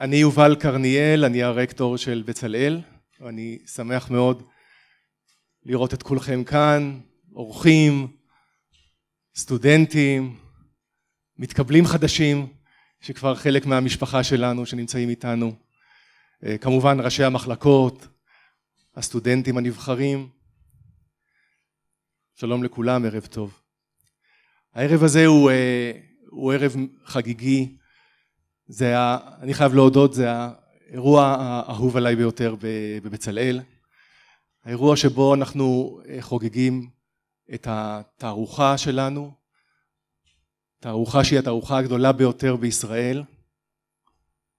אני יובל קרניאל, אני הרקטור של בצלאל, ואני שמח מאוד לראות את כולכם כאן, אורחים, סטודנטים, מתקבלים חדשים, שכבר חלק מהמשפחה שלנו שנמצאים איתנו, כמובן ראשי המחלקות, הסטודנטים הנבחרים, שלום לכולם, ערב טוב. הערב הזה הוא, הוא ערב חגיגי, זה היה, אני חייב להודות, זה האירוע האהוב עליי ביותר בבצלאל, האירוע שבו אנחנו חוגגים את התערוכה שלנו, תערוכה שהיא התערוכה הגדולה ביותר בישראל,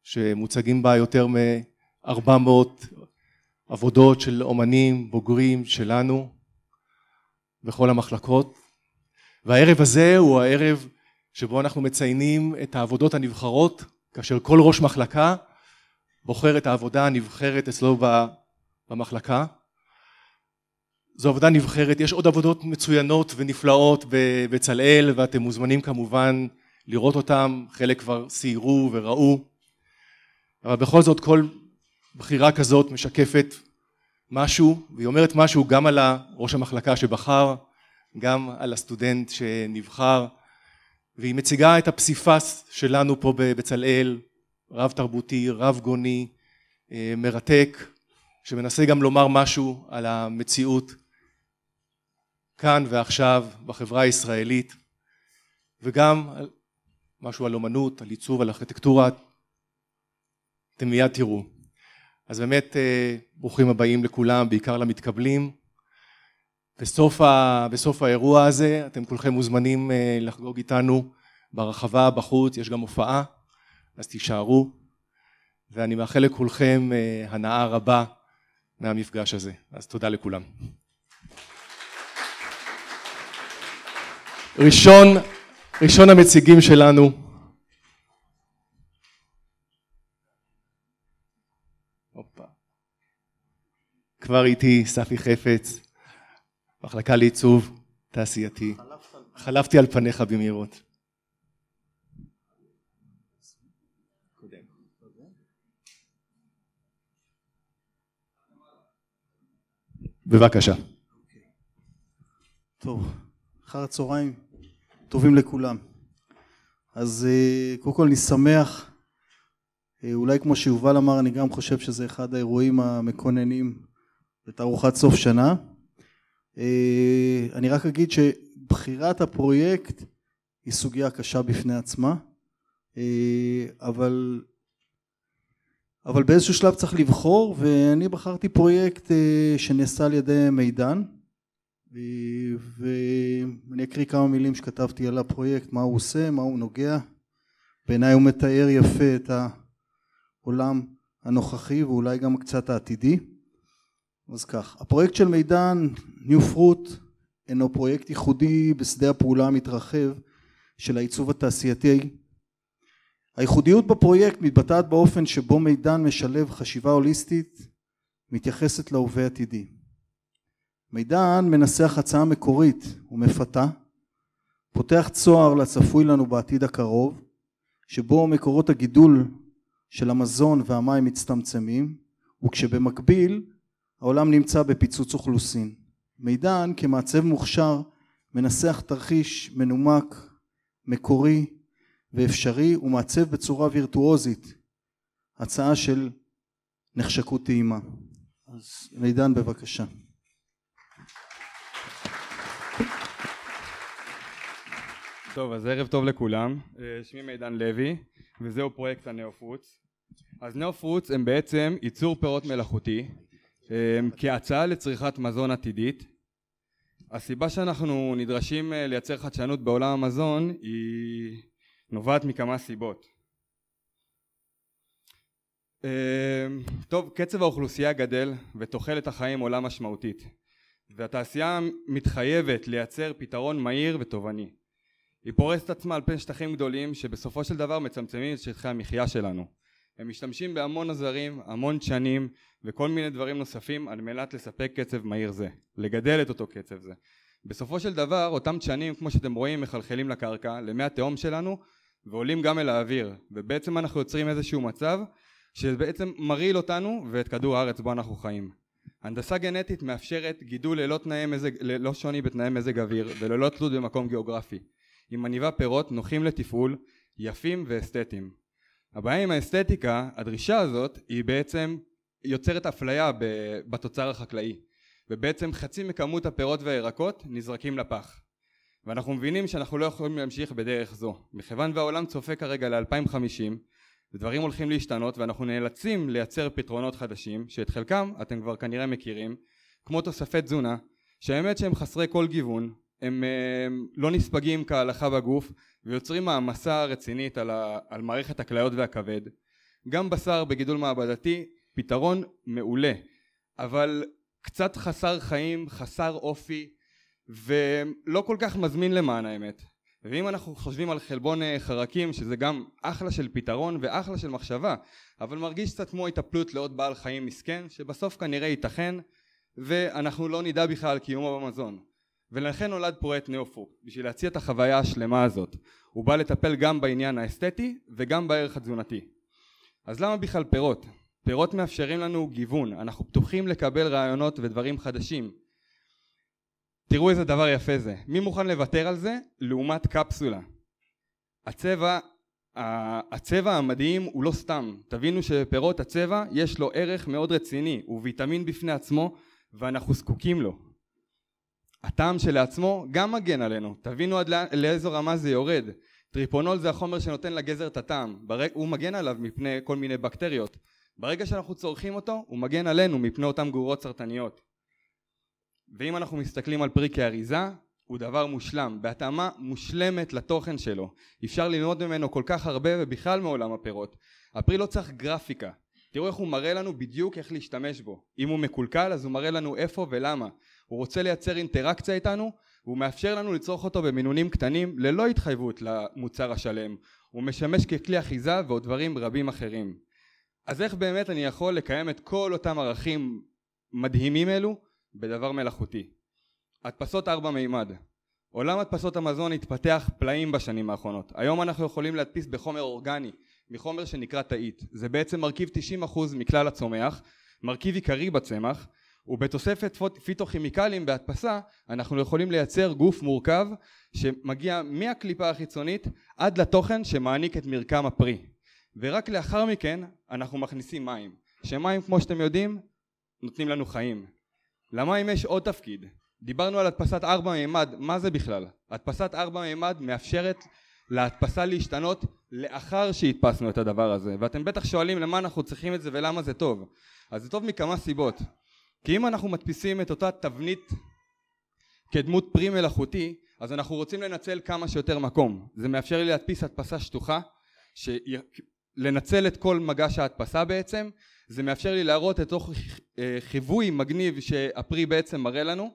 שמוצגים בה יותר מארבע מאות עבודות של אומנים בוגרים שלנו בכל המחלקות, והערב הזה הוא הערב שבו אנחנו מציינים את העבודות הנבחרות כאשר כל ראש מחלקה בוחר את העבודה הנבחרת אצלו במחלקה. זו עבודה נבחרת, יש עוד עבודות מצוינות ונפלאות בבצלאל ואתם מוזמנים כמובן לראות אותם, חלק כבר סיירו וראו, אבל בכל זאת כל בחירה כזאת משקפת משהו והיא אומרת משהו גם על ראש המחלקה שבחר, גם על הסטודנט שנבחר והיא מציגה את הפסיפס שלנו פה בבצלאל, רב תרבותי, רב גוני, מרתק, שמנסה גם לומר משהו על המציאות כאן ועכשיו בחברה הישראלית וגם משהו על אומנות, על עיצוב, על ארכיטקטורה, אתם מיד תראו. אז באמת ברוכים הבאים לכולם, בעיקר למתקבלים. בסוף, ה... בסוף האירוע הזה אתם כולכם מוזמנים לחגוג איתנו ברחבה בחוץ, יש גם הופעה, אז תישארו ואני מאחל לכולכם הנאה רבה מהמפגש הזה, אז תודה לכולם. ראשון, ראשון המציגים שלנו. כבר איתי ספי חפץ מחלקה לעיצוב תעשייתי. חלפתי על פניך במהירות. בבקשה. טוב, אחר הצהריים טובים לכולם. אז קודם כל אני שמח אולי כמו שיובל אמר אני גם חושב שזה אחד האירועים המקוננים בתערוכת סוף שנה אני רק אגיד שבחירת הפרויקט היא סוגיה קשה בפני עצמה אבל אבל באיזשהו שלב צריך לבחור ואני בחרתי פרויקט שנעשה על ידי מידן ואני אקריא כמה מילים שכתבתי על הפרויקט מה הוא עושה מה הוא נוגע. בעיניי הוא מתאר יפה את העולם הנוכחי ואולי גם קצת העתידי אז כך הפרויקט של מידן ניו פרוט אינו פרויקט ייחודי בשדה הפעולה המתרחב של העיצוב התעשייתי. הייחודיות בפרויקט מתבטאת באופן שבו מידן משלב חשיבה הוליסטית מתייחסת להווה עתידי. מידן מנסח הצעה מקורית ומפתה פותח צוהר לצפוי לנו בעתיד הקרוב שבו מקורות הגידול של המזון והמים מצטמצמים וכשבמקביל העולם נמצא בפיצוץ אוכלוסין. מידן כמעצב מוכשר מנסח תרחיש מנומק מקורי ואפשרי ומעצב בצורה וירטואוזית הצעה של נחשקות טעימה. אז מידן בבקשה. טוב אז ערב טוב לכולם. שמי מידן לוי וזהו פרויקט הנאו פרוץ אז נאו פרוץ הם בעצם ייצור פירות מלאכותי כהצעה לצריכת מזון עתידית הסיבה שאנחנו נדרשים לייצר חדשנות בעולם המזון היא נובעת מכמה סיבות. טוב קצב האוכלוסייה גדל ותוחלת החיים עולה משמעותית והתעשייה מתחייבת לייצר פתרון מהיר ותובעני היא פורסת עצמה על פני שטחים גדולים שבסופו של דבר מצמצמים את שטחי המחיה שלנו הם משתמשים בהמון עזרים המון דשנים וכל מיני דברים נוספים על מנת לספק קצב מהיר זה לגדל את אותו קצב זה בסופו של דבר אותם דשנים כמו שאתם רואים מחלחלים לקרקע למי התהום שלנו ועולים גם אל האוויר ובעצם אנחנו יוצרים איזשהו מצב שבעצם מרעיל אותנו ואת כדור הארץ בו אנחנו חיים. הנדסה גנטית מאפשרת גידול ללא, מזג, ללא שוני בתנאי מזג אוויר וללא תלות במקום גיאוגרפי. היא מניבה פירות נוחים לתפעול, יפים ואסתטיים. הבעיה עם האסתטיקה, הדרישה הזאת, היא בעצם יוצרת אפליה בתוצר החקלאי. ובעצם חצי מכמות הפירות והירקות נזרקים לפח. ואנחנו מבינים שאנחנו לא יכולים להמשיך בדרך זו. מכיוון והעולם צופה כרגע ל-2050 ודברים הולכים להשתנות ואנחנו נאלצים לייצר פתרונות חדשים שאת חלקם אתם כבר כנראה מכירים כמו תוספי תזונה שהאמת שהם חסרי כל גיוון הם, הם לא נספגים כהלכה בגוף ויוצרים מעמסה רצינית על, ה, על מערכת הכליות והכבד. גם בשר בגידול מעבדתי פתרון מעולה. אבל קצת חסר חיים, חסר אופי ולא כל כך מזמין למען האמת. ואם אנחנו חושבים על חלבון אה, חרקים שזה גם אחלה של פתרון ואחלה של מחשבה אבל מרגיש קצת כמו התאפלות לעוד בעל חיים מסכן שבסוף כנראה ייתכן ואנחנו לא נדע בכלל על קיומו במזון ולכן נולד פרויקט נאופו בשביל להציע את החוויה השלמה הזאת הוא בא לטפל גם בעניין האסתטי וגם בערך התזונתי אז למה בכלל פירות? פירות מאפשרים לנו גיוון אנחנו פתוחים לקבל רעיונות ודברים חדשים תראו איזה דבר יפה זה. מי מוכן לוותר על זה לעומת קפסולה? הצבע, הצבע המדהים הוא לא סתם. תבינו שפירות הצבע יש לו ערך מאוד רציני, הוא ויטמין בפני עצמו ואנחנו זקוקים לו. הטעם שלעצמו גם מגן עלינו. תבינו עד לאיזו רמה זה יורד. טריפונול זה החומר שנותן לגזר את הטעם. ברג... הוא מגן עליו מפני כל מיני בקטריות. ברגע שאנחנו צורכים אותו, הוא מגן עלינו מפני אותן גרורות סרטניות. ואם אנחנו מסתכלים על פרי כאריזה הוא דבר מושלם בהתאמה מושלמת לתוכן שלו אפשר ללמוד ממנו כל כך הרבה ובכלל מעולם הפירות הפרי לא צריך גרפיקה תראו איך הוא מראה לנו בדיוק איך להשתמש בו אם הוא מקולקל אז הוא מראה לנו איפה ולמה הוא רוצה לייצר אינטראקציה איתנו והוא מאפשר לנו לצרוך אותו במינונים קטנים ללא התחייבות למוצר השלם הוא משמש ככלי אחיזה ועוד דברים רבים אחרים אז איך באמת אני יכול לקיים את כל אותם ערכים מדהימים אלו בדבר מלאכותי. הדפסות ארבע מימד עולם הדפסות המזון התפתח פלאים בשנים האחרונות. היום אנחנו יכולים להדפיס בחומר אורגני, מחומר שנקרא תאית. זה בעצם מרכיב 90% מכלל הצומח, מרכיב עיקרי בצמח, ובתוספת פיתוכימיקלים בהדפסה אנחנו יכולים לייצר גוף מורכב שמגיע מהקליפה החיצונית עד לתוכן שמעניק את מרקם הפרי. ורק לאחר מכן אנחנו מכניסים מים, שמים כמו שאתם יודעים נותנים לנו חיים. למים יש עוד תפקיד. דיברנו על הדפסת ארבע מימד, מה זה בכלל? הדפסת ארבע מימד מאפשרת להדפסה להשתנות לאחר שהדפסנו את הדבר הזה ואתם בטח שואלים למה אנחנו צריכים את זה ולמה זה טוב אז זה טוב מכמה סיבות כי אם אנחנו מדפיסים את אותה תבנית כדמות פרי מלאכותי אז אנחנו רוצים לנצל כמה שיותר מקום. זה מאפשר לי להדפיס הדפסה שטוחה ש... לנצל את כל מגש ההדפסה בעצם זה מאפשר לי להראות את תוך אה, חיווי מגניב שהפרי בעצם מראה לנו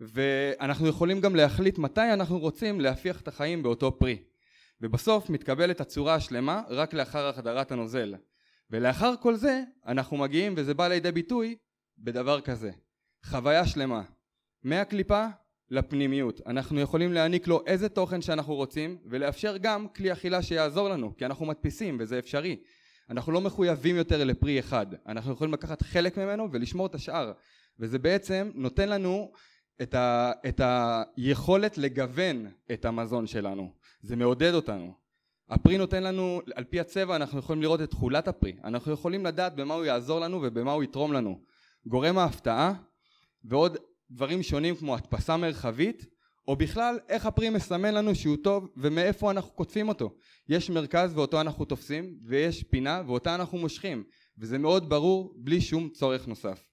ואנחנו יכולים גם להחליט מתי אנחנו רוצים להפיח את החיים באותו פרי. ובסוף מתקבלת הצורה השלמה רק לאחר החדרת הנוזל. ולאחר כל זה אנחנו מגיעים וזה בא לידי ביטוי בדבר כזה. חוויה שלמה. מהקליפה לפנימיות. אנחנו יכולים להעניק לו איזה תוכן שאנחנו רוצים ולאפשר גם כלי אכילה שיעזור לנו כי אנחנו מדפיסים וזה אפשרי. אנחנו לא מחויבים יותר לפרי אחד. אנחנו יכולים לקחת חלק ממנו ולשמור את השאר. וזה בעצם נותן לנו את, ה, את היכולת לגוון את המזון שלנו. זה מעודד אותנו. הפרי נותן לנו על פי הצבע אנחנו יכולים לראות את תכולת הפרי. אנחנו יכולים לדעת במה הוא יעזור לנו ובמה הוא יתרום לנו גורם ההפתעה ועוד דברים שונים כמו הדפסה מרחבית או בכלל איך הפרי מסמן לנו שהוא טוב ומאיפה אנחנו קוטפים אותו. יש מרכז ואותו אנחנו תופסים ויש פינה ואותה אנחנו מושכים וזה מאוד ברור בלי שום צורך נוסף.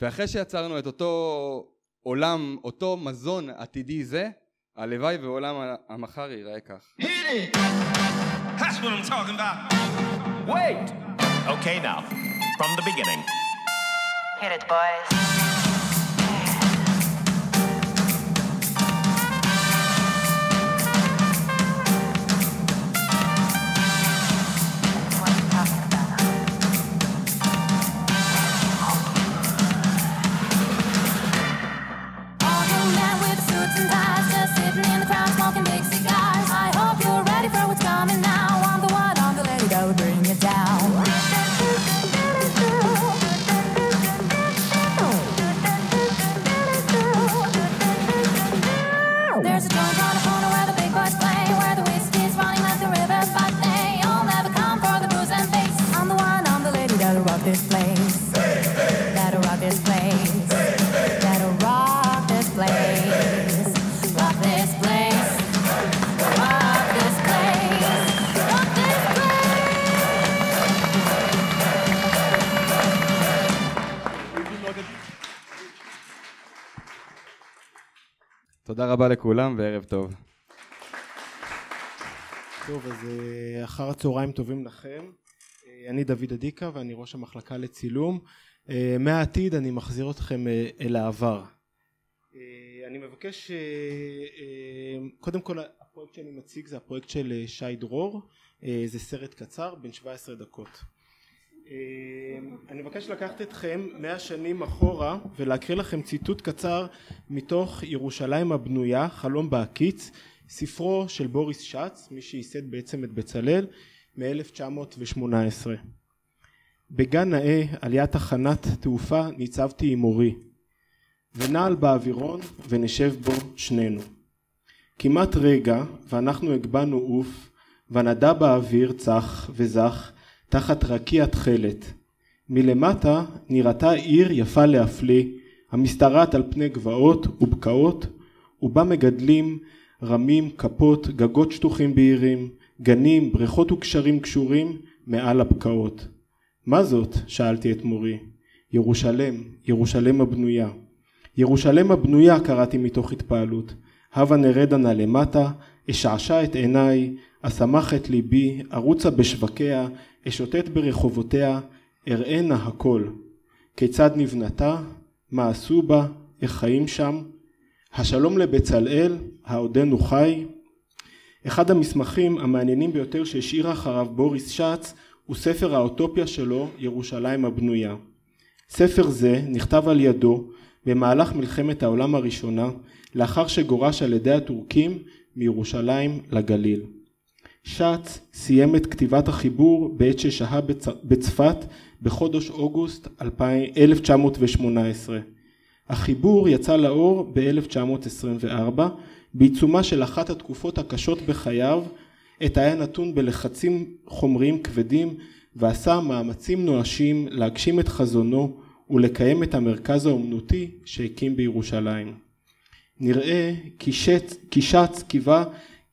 ואחרי שיצרנו את אותו עולם אותו מזון עתידי זה הלוואי ועולם המחר ייראה כך. Wait! Okay now, from the beginning. Hit it boys. תודה רבה לכולם וערב טוב. טוב, אז אה, אחר הצהריים טובים לכם. אה, אני דוד אדיקה ואני ראש המחלקה לצילום. אה, מהעתיד אני מחזיר אתכם אל העבר. אני מבקש, קודם כל הפרויקט שאני מציג זה הפרויקט של שי דרור, זה סרט קצר בן 17 דקות. אני מבקש לקחת אתכם מאה שנים אחורה ולהקריא לכם ציטוט קצר מתוך ירושלים הבנויה, חלום בהקיץ ספרו של בוריס שץ, מי שייסד בעצם את בצלאל, מ-1918. בגן נאה על יד תחנת תעופה ניצבתי עם מורי, ונעל באווירון ונשב בו שנינו. כמעט רגע ואנחנו הגבנו עוף, ונדע באוויר צח וזך תחת רקיע תכלת. מלמטה נראתה עיר יפה להפליא, המשתרעת על פני גבעות ובקעות, ובה מגדלים רמים, כפות, גגות שטוחים בהירים, גנים, בריכות וקשרים קשורים מעל הבקעות. מה זאת? שאלתי את מורי. ירושלם, ירושלם הבנויה. ירושלם הבנויה קראתי מתוך התפעלות. הבה נרדה נא למטה, אשעשע את עיניי, אשמח את ליבי, ארוצה בשווקיה, אשוטט ברחובותיה, אראנה הכל. כיצד נבנתה? מה עשו בה? איך חיים שם? השלום לבצלאל, העודנו חי. אחד המסמכים המעניינים ביותר שהשאיר אחריו בוריס שץ הוא ספר האוטופיה שלו, ירושלים הבנויה. ספר זה נכתב על ידו במהלך מלחמת העולם הראשונה, לאחר שגורש על ידי הטורקים מירושלים לגליל. שץ סיים את כתיבת החיבור בעת ששהה בצפת בחודש אוגוסט 1918. החיבור יצא לאור ב-1924 בעיצומה של אחת התקופות הקשות בחייו, עת היה נתון בלחצים חומריים כבדים ועשה מאמצים נואשים להגשים את חזונו ולקיים את המרכז האומנותי שהקים בירושלים. נראה כי, שץ, כי שץ קיווה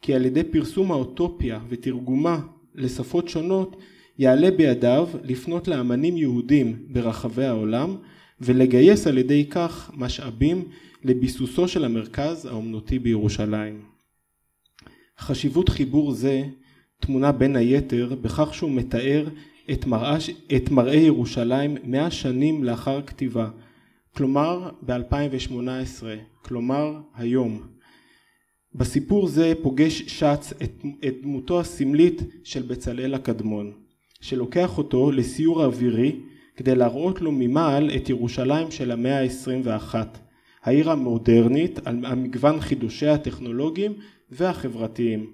כי על ידי פרסום האוטופיה ותרגומה לשפות שונות יעלה בידיו לפנות לאמנים יהודים ברחבי העולם ולגייס על ידי כך משאבים לביסוסו של המרכז האומנותי בירושלים. חשיבות חיבור זה תמונה בין היתר בכך שהוא מתאר את, מראה, את מראה ירושלים מאה שנים לאחר כתיבה, כלומר ב-2018, כלומר היום. בסיפור זה פוגש שץ את, את דמותו הסמלית של בצלאל הקדמון, שלוקח אותו לסיור אווירי כדי להראות לו ממעל את ירושלים של המאה ה-21, העיר המודרנית על המגוון חידושיה הטכנולוגיים והחברתיים.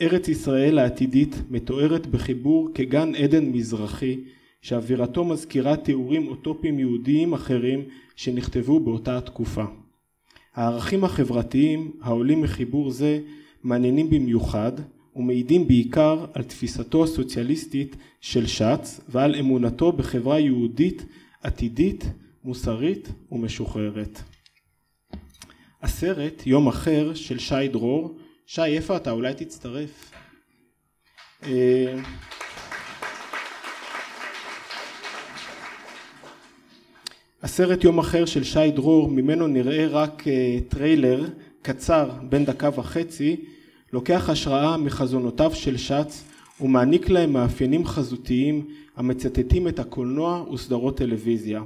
ארץ ישראל העתידית מתוארת בחיבור כגן עדן מזרחי שאווירתו מזכירה תיאורים אוטופיים יהודיים אחרים שנכתבו באותה התקופה. הערכים החברתיים העולים מחיבור זה מעניינים במיוחד ומעידים בעיקר על תפיסתו הסוציאליסטית של שץ ועל אמונתו בחברה יהודית עתידית, מוסרית ומשוחררת. הסרט יום אחר של שי דרור, שי איפה אתה? אולי תצטרף. הסרט יום אחר של שי דרור ממנו נראה רק אה, טריילר קצר בין דקה וחצי לוקח השראה מחזונותיו של שץ ומעניק להם מאפיינים חזותיים המצטטים את הקולנוע וסדרות טלוויזיה.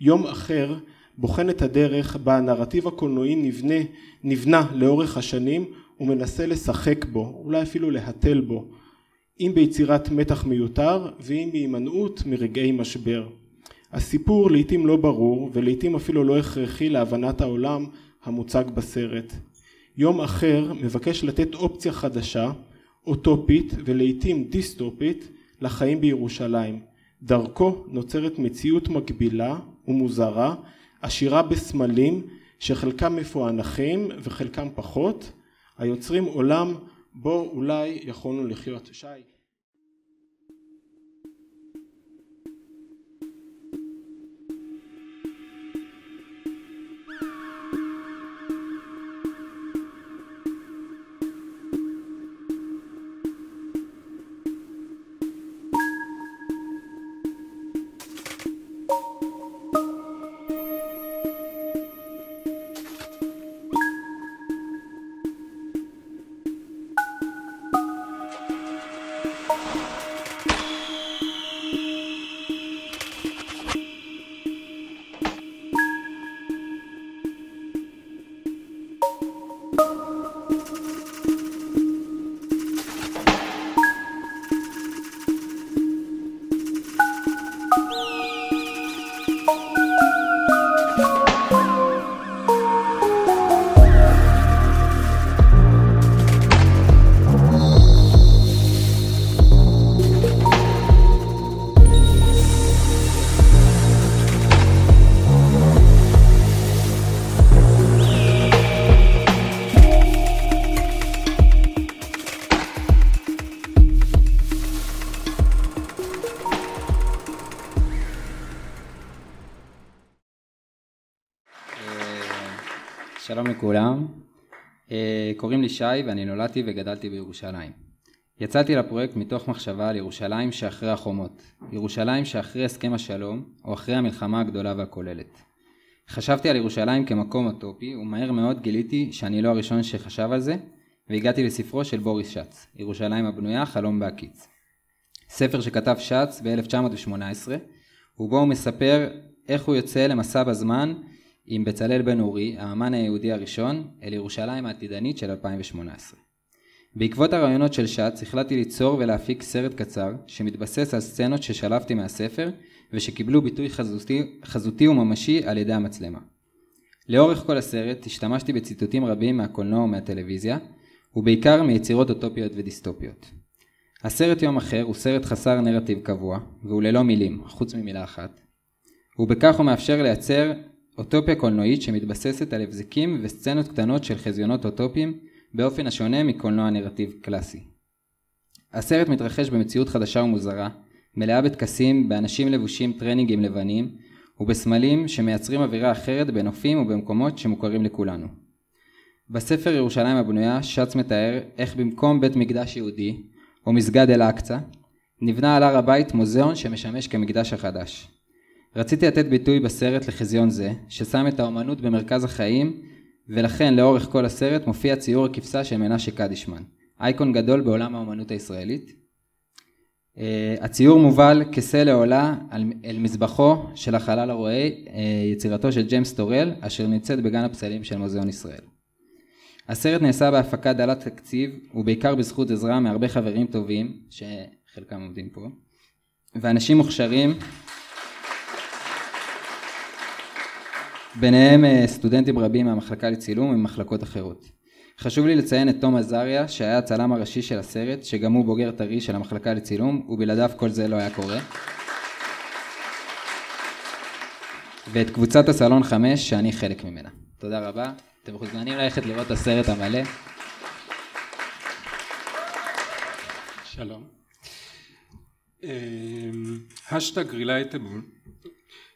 יום אחר בוחן את הדרך בה הנרטיב הקולנועי נבנה, נבנה לאורך השנים ומנסה לשחק בו, אולי אפילו להתל בו, אם ביצירת מתח מיותר ואם בהימנעות מרגעי משבר. הסיפור לעיתים לא ברור ולעיתים אפילו לא הכרחי להבנת העולם המוצג בסרט. יום אחר מבקש לתת אופציה חדשה, אוטופית ולעיתים דיסטופית לחיים בירושלים. דרכו נוצרת מציאות מקבילה ומוזרה, עשירה בסמלים שחלקם מפוענחים וחלקם פחות, היוצרים עולם בו אולי יכולנו לחיות. שי שי ואני נולדתי וגדלתי בירושלים. יצאתי לפרויקט מתוך מחשבה על ירושלים שאחרי החומות, ירושלים שאחרי הסכם השלום או אחרי המלחמה הגדולה והכוללת. חשבתי על ירושלים כמקום אוטופי ומהר מאוד גיליתי שאני לא הראשון שחשב על זה והגעתי לספרו של בוריס שץ, ירושלים הבנויה חלום בהקיץ. ספר שכתב שץ ב-1918 ובו הוא מספר איך הוא יוצא למסע בזמן עם בצלאל בן אורי, האמן היהודי הראשון, אל ירושלים העתידנית של 2018. בעקבות הרעיונות של שץ החלטתי ליצור ולהפיק סרט קצר שמתבסס על סצנות ששלפתי מהספר ושקיבלו ביטוי חזותי, חזותי וממשי על ידי המצלמה. לאורך כל הסרט השתמשתי בציטוטים רבים מהקולנוע ומהטלוויזיה ובעיקר מיצירות אוטופיות ודיסטופיות. הסרט יום אחר הוא סרט חסר נרטיב קבוע והוא ללא מילים, חוץ ממילה אחת. ובכך הוא מאפשר לייצר אוטופיה קולנועית שמתבססת על הבזקים וסצנות קטנות של חזיונות אוטופיים באופן השונה מקולנוע נרטיב קלאסי. הסרט מתרחש במציאות חדשה ומוזרה, מלאה בטקסים, באנשים לבושים טרנינגים לבנים ובסמלים שמייצרים אווירה אחרת בנופים ובמקומות שמוכרים לכולנו. בספר ירושלים הבנויה שץ מתאר איך במקום בית מקדש יהודי או מסגד אל-אקצא נבנה על הר הבית מוזיאון שמשמש כמקדש החדש. רציתי לתת ביטוי בסרט לחזיון זה, ששם את האומנות במרכז החיים, ולכן לאורך כל הסרט מופיע ציור הכבשה של מנשה קדישמן, אייקון גדול בעולם האומנות הישראלית. Uh, הציור מובל כסה לעולה אל מזבחו של החלל הרואה, uh, יצירתו של ג'יימס טורל, אשר נמצאת בגן הפסלים של מוזיאון ישראל. הסרט נעשה בהפקה דלת תקציב, ובעיקר בזכות עזרה מהרבה חברים טובים, שחלקם עובדים פה, ואנשים מוכשרים ביניהם אה, סטודנטים רבים מהמחלקה לצילום וממחלקות אחרות. חשוב לי לציין את תום עזריה שהיה הצלם הראשי של הסרט שגם הוא בוגר טרי של המחלקה לצילום ובלעדיו כל זה לא היה קורה. ואת קבוצת הסלון 5 שאני חלק ממנה. תודה רבה. אתם מוזמנים ללכת לראות את הסרט המלא. שלום. hashtag relatable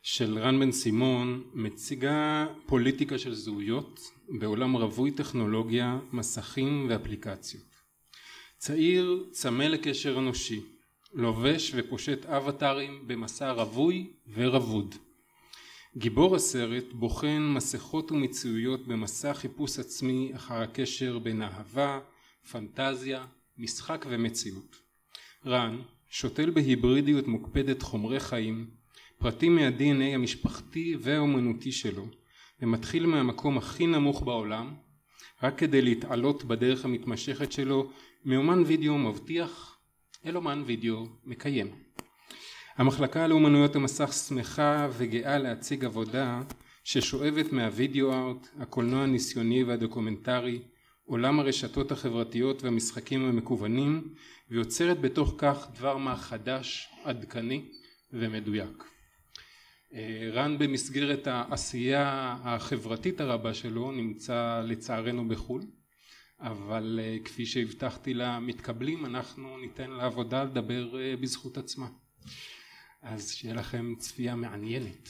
של רן בן סימון מציגה פוליטיקה של זהויות בעולם רווי טכנולוגיה, מסכים ואפליקציות. צעיר צמא לקשר אנושי, לובש ופושט אבטארים במסע רווי ורבוד. גיבור הסרט בוחן מסכות ומציאויות במסע חיפוש עצמי אחר הקשר בין אהבה, פנטזיה, משחק ומציאות. רן שותל בהיברידיות מוקפדת חומרי חיים פרטים מה-DNA המשפחתי והאומנותי שלו ומתחיל מהמקום הכי נמוך בעולם רק כדי להתעלות בדרך המתמשכת שלו מאומן וידאו מבטיח אל אומן וידאו מקיים. המחלקה לאומנויות המסך שמחה וגאה להציג עבודה ששואבת מהווידאו ארט, הקולנוע הניסיוני והדוקומנטרי, עולם הרשתות החברתיות והמשחקים המקוונים ויוצרת בתוך כך דבר מה חדש, עדכני ומדויק. אה, רן במסגרת העשייה החברתית הרבה שלו נמצא לצערנו בחו"ל אבל אה, כפי שהבטחתי למתקבלים אנחנו ניתן לעבודה לדבר אה, בזכות עצמה. אז שיהיה לכם צפייה מעניינת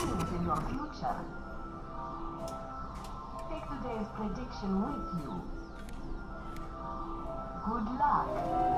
in your future. Take today's prediction with you. Good luck.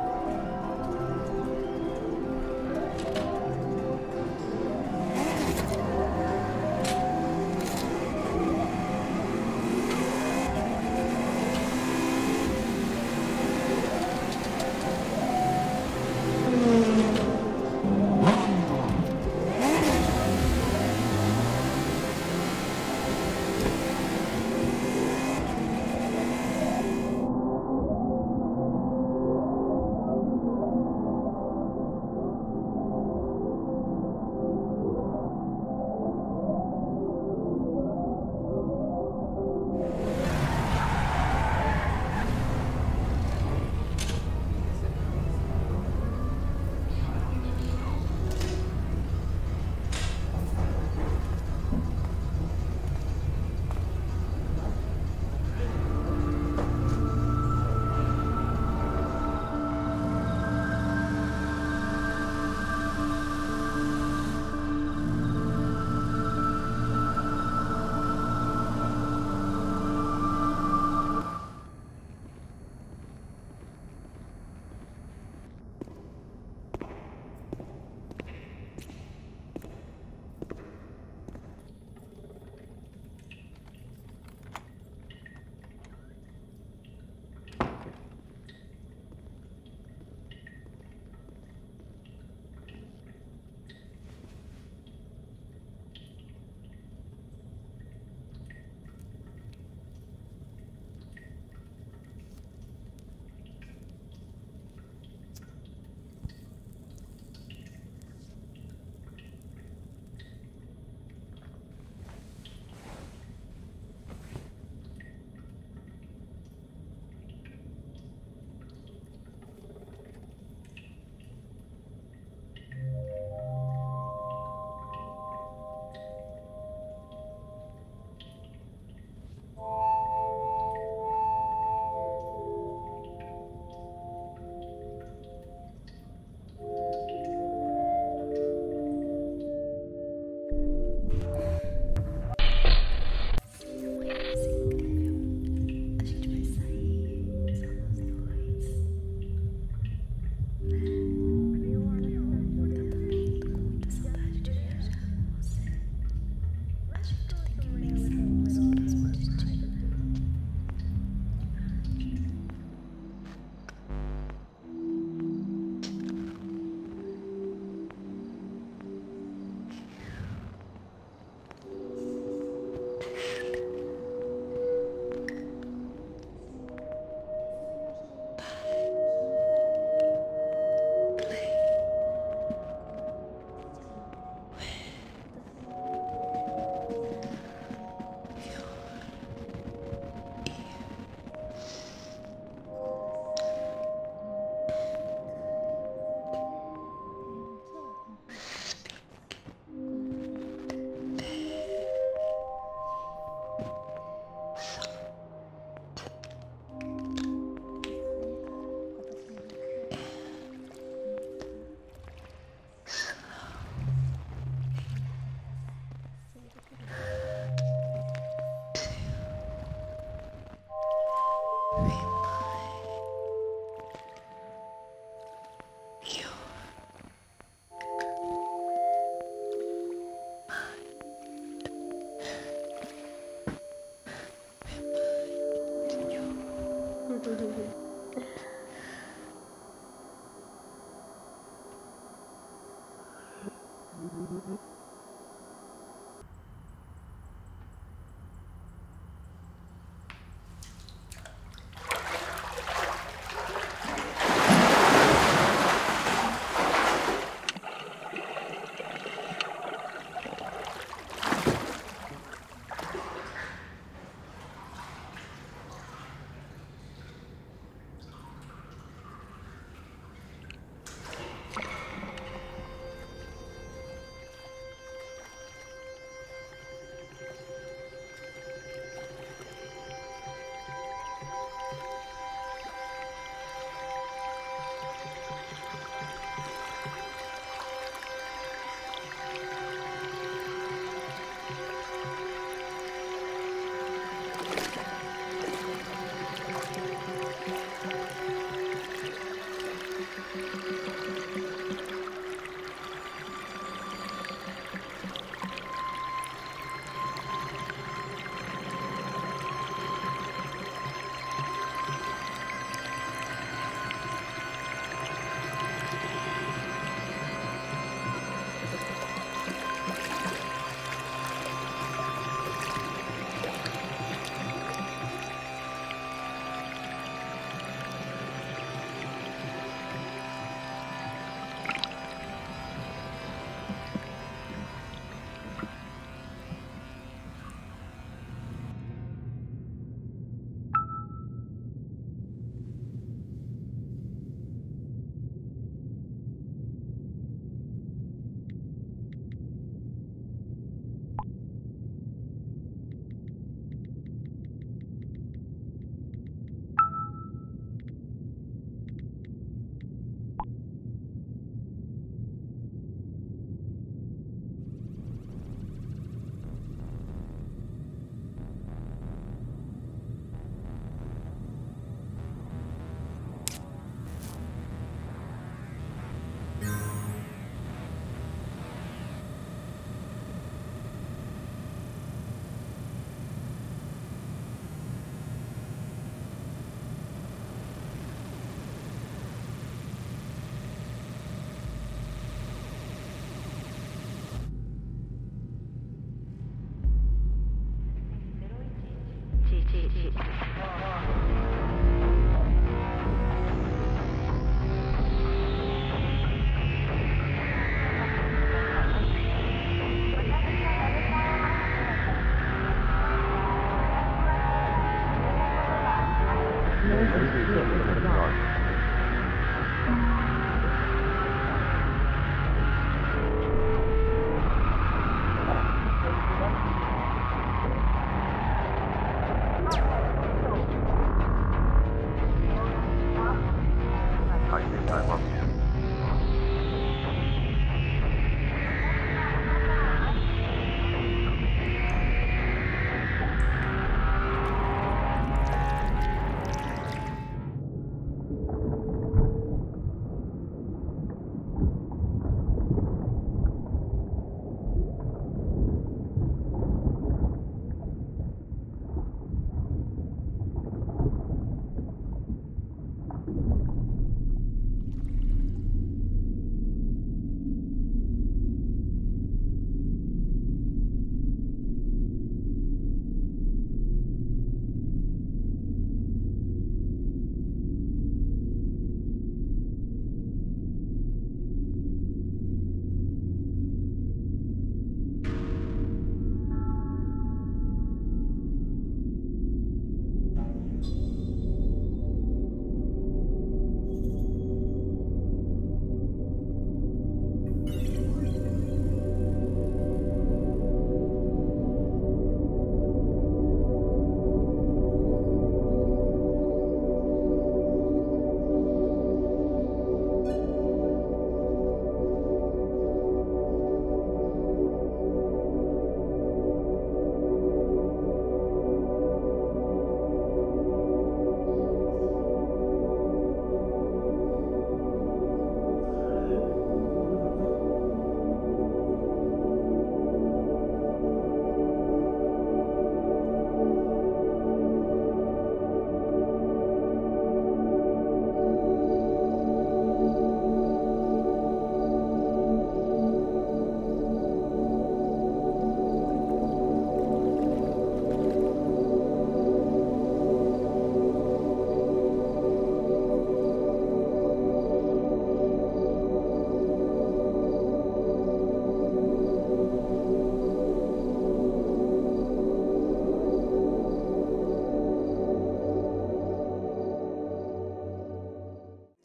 Network.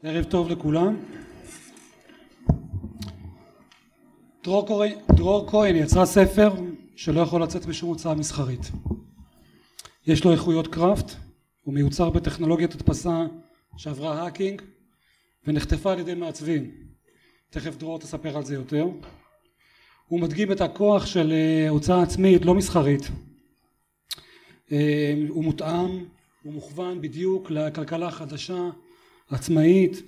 ערב טוב לכולם. דרור כהן, דרור כהן יצא ספר שלא יכול לצאת בשום הוצאה מסחרית. יש לו איכויות קראפט, הוא מיוצר בטכנולוגיית הדפסה שעברה האקינג ונחטפה על ידי מעצבים. תכף דרור תספר על זה יותר. הוא מדגים את הכוח של אה, הוצאה עצמית לא מסחרית. אה, הוא מותאם, הוא מוכוון בדיוק לכלכלה החדשה עצמאית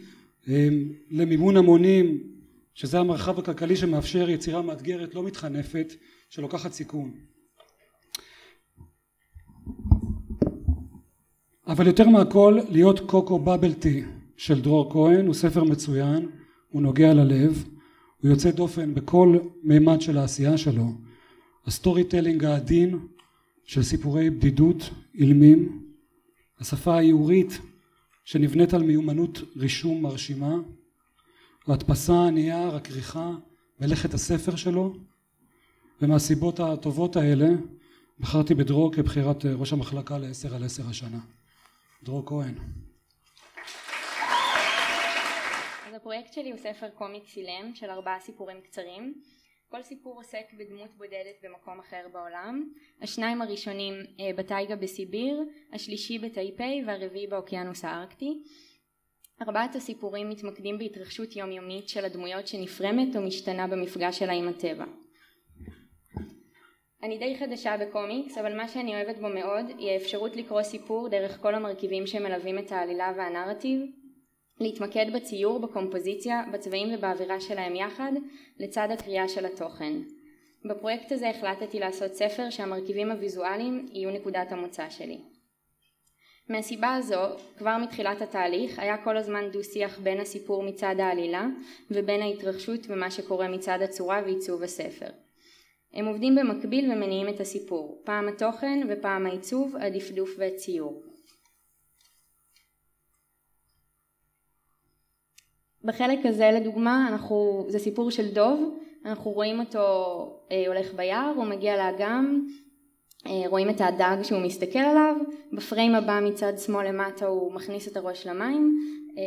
למימון המונים שזה המרחב הכלכלי שמאפשר יצירה מאתגרת לא מתחנפת שלוקחת סיכון. אבל יותר מהכל להיות קוקו בבל טי של דרור כהן הוא ספר מצוין הוא נוגע ללב הוא יוצא דופן בכל מימד של העשייה שלו. ה storytelling העדין של סיפורי בדידות אילמים השפה האיורית שנבנית על מיומנות רישום מרשימה ההדפסה, הנייר, הכריכה, מלאכת הספר שלו ומהסיבות הטובות האלה בחרתי בדרור כבחירת ראש המחלקה לעשר על עשר השנה. דרור כהן. אז הפרויקט שלי הוא ספר קומיקס אילם של ארבעה סיפורים קצרים כל סיפור עוסק בדמות בודדת במקום אחר בעולם. השניים הראשונים אה, בטייגה בסיביר השלישי בטייפי והרביעי באוקיינוס הארקטי. ארבעת הסיפורים מתמקדים בהתרחשות יומיומית של הדמויות שנפרמת או משתנה במפגש שלה עם הטבע. אני די חדשה בקומיקס אבל מה שאני אוהבת בו מאוד היא האפשרות לקרוא סיפור דרך כל המרכיבים שמלווים את העלילה והנרטיב להתמקד בציור, בקומפוזיציה, בצבעים ובאווירה שלהם יחד, לצד הקריאה של התוכן. בפרויקט הזה החלטתי לעשות ספר שהמרכיבים הוויזואליים יהיו נקודת המוצא שלי. מהסיבה הזו, כבר מתחילת התהליך היה כל הזמן דו שיח בין הסיפור מצד העלילה ובין ההתרחשות ומה שקורה מצד הצורה ועיצוב הספר. הם עובדים במקביל ומניעים את הסיפור, פעם התוכן ופעם העיצוב, הדפדוף והציור. בחלק הזה לדוגמה, אנחנו, זה סיפור של דוב, אנחנו רואים אותו אה, הולך ביער, הוא מגיע לאגם, אה, רואים את הדג שהוא מסתכל עליו, בפריים הבא מצד שמאל למטה הוא מכניס את הראש למים, אה,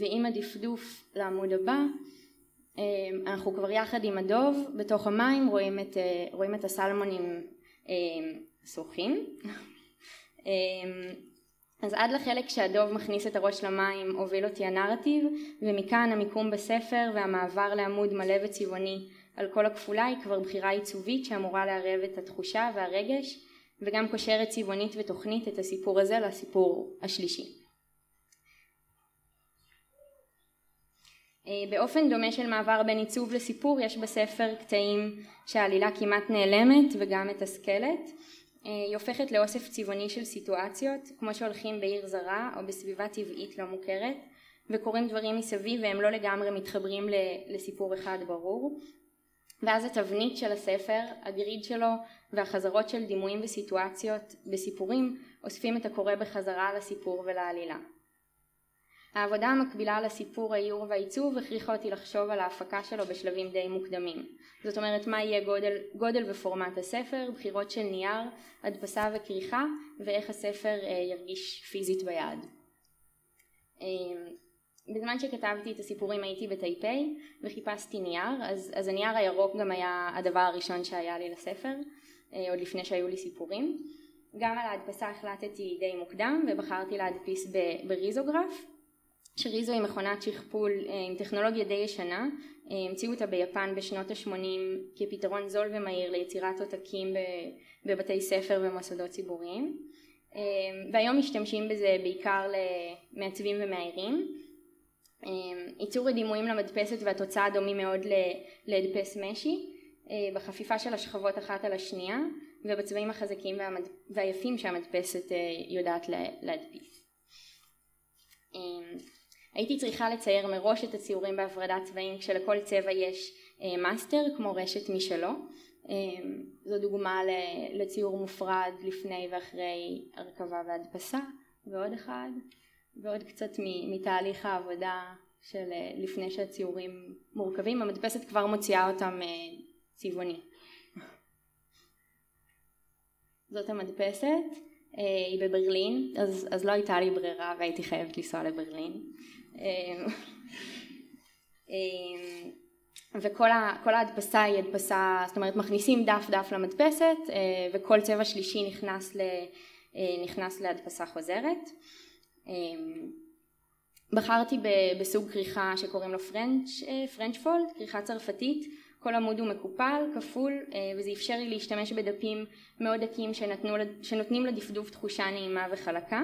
ועם הדפדוף לעמוד הבא, אה, אנחנו כבר יחד עם הדוב בתוך המים, רואים את, אה, רואים את הסלמונים אה, שוחים. אה, אז עד לחלק שהדוב מכניס את הראש למים הוביל אותי הנרטיב ומכאן המיקום בספר והמעבר לעמוד מלא וצבעוני על כל הכפולה היא כבר בחירה עיצובית שאמורה לערב את התחושה והרגש וגם קושרת צבעונית ותוכנית את הסיפור הזה לסיפור השלישי. באופן דומה של מעבר בין עיצוב לסיפור יש בספר קטעים שהעלילה כמעט נעלמת וגם מתסכלת היא הופכת לאוסף צבעוני של סיטואציות כמו שהולכים בעיר זרה או בסביבה טבעית לא מוכרת וקורים דברים מסביב והם לא לגמרי מתחברים לסיפור אחד ברור ואז התבנית של הספר, הגריד שלו והחזרות של דימויים וסיטואציות בסיפורים אוספים את הקורא בחזרה לסיפור ולעלילה. העבודה המקבילה לסיפור האיור והעיצוב הכריחה אותי לחשוב על ההפקה שלו בשלבים די מוקדמים. זאת אומרת מה יהיה גודל, גודל ופורמט הספר, בחירות של נייר, הדפסה וכריכה ואיך הספר אה, ירגיש פיזית ביד. אה, בזמן שכתבתי את הסיפורים הייתי בטייפיי וחיפשתי נייר, אז, אז הנייר הירוק גם היה הדבר הראשון שהיה לי לספר, אה, עוד לפני שהיו לי סיפורים. גם על ההדפסה החלטתי די מוקדם ובחרתי להדפיס בריזוגרף שריזו היא מכונת שכפול עם טכנולוגיה די ישנה, המציאו אותה ביפן בשנות ה-80 כפתרון זול ומהיר ליצירת עותקים בבתי ספר ומוסדות ציבוריים והיום משתמשים בזה בעיקר למעצבים ומאיירים. ייצור הדימויים למדפסת והתוצאה דומים מאוד להדפס משי בחפיפה של השכבות אחת על השנייה ובצבעים החזקים והיפים שהמדפסת יודעת להדפיס. הייתי צריכה לצייר מראש את הציורים בהפרדת צבעים כשלכל צבע יש אה, מאסטר כמו רשת משלו. אה, זו דוגמה לציור מופרד לפני ואחרי הרכבה והדפסה ועוד אחד ועוד קצת מתהליך העבודה של אה, לפני שהציורים מורכבים. המדפסת כבר מוציאה אותם צבעוני. זאת המדפסת היא בברלין אז, אז לא הייתה לי ברירה והייתי חייבת לנסוע לברלין אמ, אמ, וכל ההדפסה היא הדפסה, זאת אומרת מכניסים דף דף למדפסת אה, וכל צבע שלישי נכנס, ל, אה, נכנס להדפסה חוזרת. אמ, בחרתי בסוג כריכה שקוראים לו פרנץ', פרנץ' פולד, כריכה צרפתית, כל עמוד הוא מקופל, כפול, וזה אפשר לי להשתמש בדפים מאוד דקים שנותנים לדפדוף תחושה נעימה וחלקה.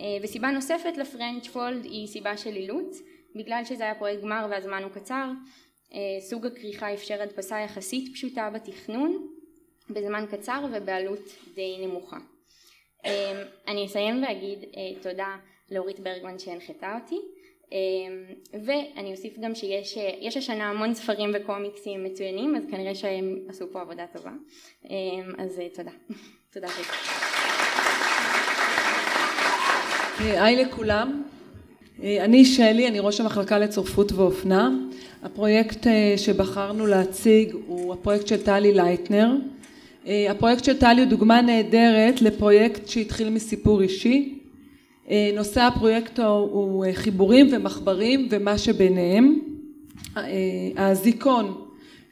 אה, וסיבה נוספת לפרנץ' פולד היא סיבה של אילוץ, בגלל שזה היה פרויקט גמר והזמן הוא קצר, אה, סוג הכריכה אפשר הדפסה יחסית פשוטה בתכנון, בזמן קצר ובעלות די נמוכה. אה, אני אסיים ואגיד תודה לאורית ברגמן שהנחתה אותי, ואני אוסיף גם שיש השנה המון ספרים וקומיקסים מצוינים, אז כנראה שהם עשו פה עבודה טובה, אז תודה. תודה רבה. היי לכולם, אה, אני שלי, אני ראש המחלקה לצורפות ואופנה. הפרויקט אה, שבחרנו להציג הוא הפרויקט של טלי לייטנר. אה, הפרויקט של טלי הוא דוגמה נהדרת לפרויקט שהתחיל מסיפור אישי. נושא הפרויקט הוא חיבורים ומחברים ומה שביניהם. האזיקון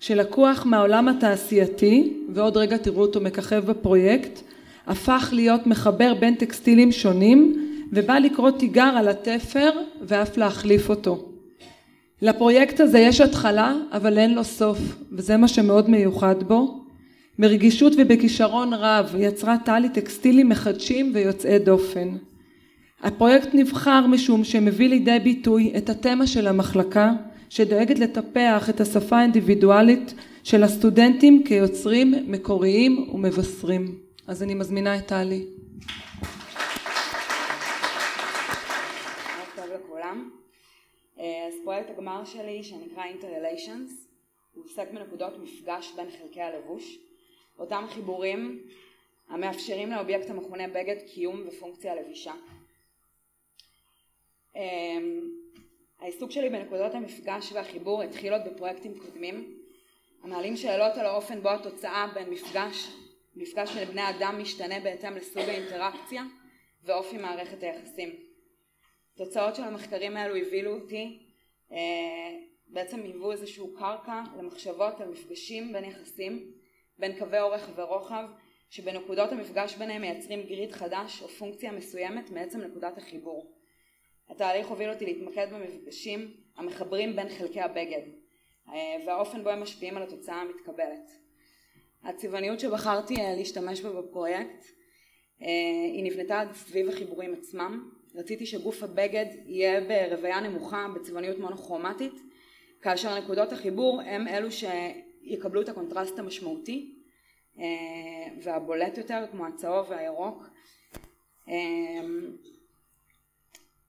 שלקוח מהעולם התעשייתי, ועוד רגע תראו אותו מככב בפרויקט, הפך להיות מחבר בין טקסטילים שונים ובא לקרוא תיגר על התפר ואף להחליף אותו. לפרויקט הזה יש התחלה אבל אין לו סוף וזה מה שמאוד מיוחד בו. ברגישות ובכישרון רב יצרה טלי טקסטילים מחדשים ויוצאי דופן. הפרויקט נבחר משום שמביא לידי ביטוי את התמה של המחלקה שדואגת לטפח את השפה האינדיבידואלית של הסטודנטים כיוצרים מקוריים ומבשרים. אז אני מזמינה את טלי. אז פרויקט הגמר שלי שנקרא Interrelations הוא עוסק בנקודות מפגש בין חלקי הלבוש, אותם חיבורים המאפשרים לאובייקט המכונה בגד קיום ופונקציה לבישה. אמ, העיסוק שלי בנקודות המפגש והחיבור התחיל עוד בפרויקטים קודמים, המעלים שאלות על האופן בו התוצאה בין מפגש, מפגש בין בני אדם משתנה בהתאם לסוג האינטראקציה ואופי מערכת היחסים. תוצאות של המחקרים האלו הבילו אותי, אה, בעצם היוו איזשהו קרקע למחשבות על מפגשים בין יחסים, בין קווי אורך ורוחב, שבנקודות המפגש ביניהם מייצרים גריד חדש או פונקציה מסוימת מעצם נקודת החיבור. התהליך הוביל אותי להתמקד במפגשים המחברים בין חלקי הבגד אה, והאופן בו הם משפיעים על התוצאה המתקבלת. הצבעוניות שבחרתי אה, להשתמש בה בפרויקט היא נבנתה סביב החיבורים עצמם. רציתי שגוף הבגד יהיה ברוויה נמוכה בצבעוניות מונוכרומטית כאשר נקודות החיבור הם אלו שיקבלו את הקונטרסט המשמעותי והבולט יותר כמו הצהוב והירוק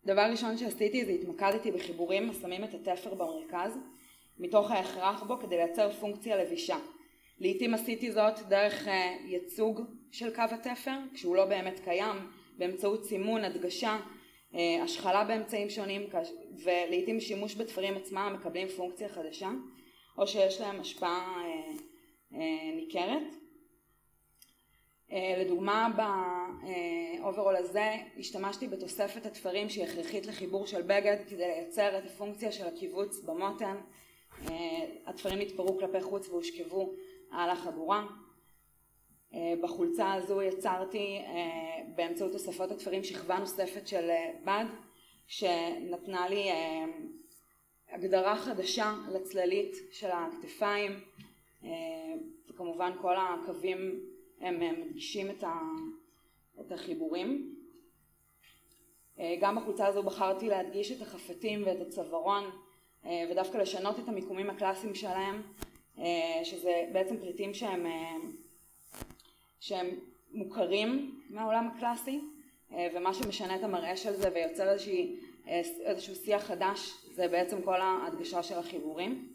דבר ראשון שעשיתי זה התמקדתי בחיבורים השמים את התפר במרכז מתוך ההכרח בו כדי לייצר פונקציה לבישה. לעיתים עשיתי זאת דרך אה, ייצוג של קו התפר כשהוא לא באמת קיים באמצעות סימון, הדגשה, אה, השחלה באמצעים שונים ולעיתים שימוש בתפרים עצמם מקבלים פונקציה חדשה או שיש להם השפעה אה, ניכרת. אה, לדוגמה באוברול הזה השתמשתי בתוספת התפרים שהיא הכרחית לחיבור של בגד כדי לייצר את הפונקציה של הקיבוץ במותן. התפרים נתפרו כלפי חוץ והושכבו על החגורה. אה, בחולצה הזו יצרתי באמצעות תוספות התפרים שכבה נוספת של בד שנתנה לי הגדרה חדשה לצללית של הכתפיים וכמובן כל הקווים הם מדגישים את, ה, את החיבורים. אה, גם בחולצה הזו בחרתי להדגיש את החפתים ואת הצווארון אה, ודווקא לשנות את המיקומים הקלאסיים שלהם אה, שזה בעצם פריטים שהם, שהם מוכרים מהעולם הקלאסי ומה שמשנה את המראה של זה ויוצר איזושהי, איזשהו שיח חדש זה בעצם כל ההדגשה של החיבורים.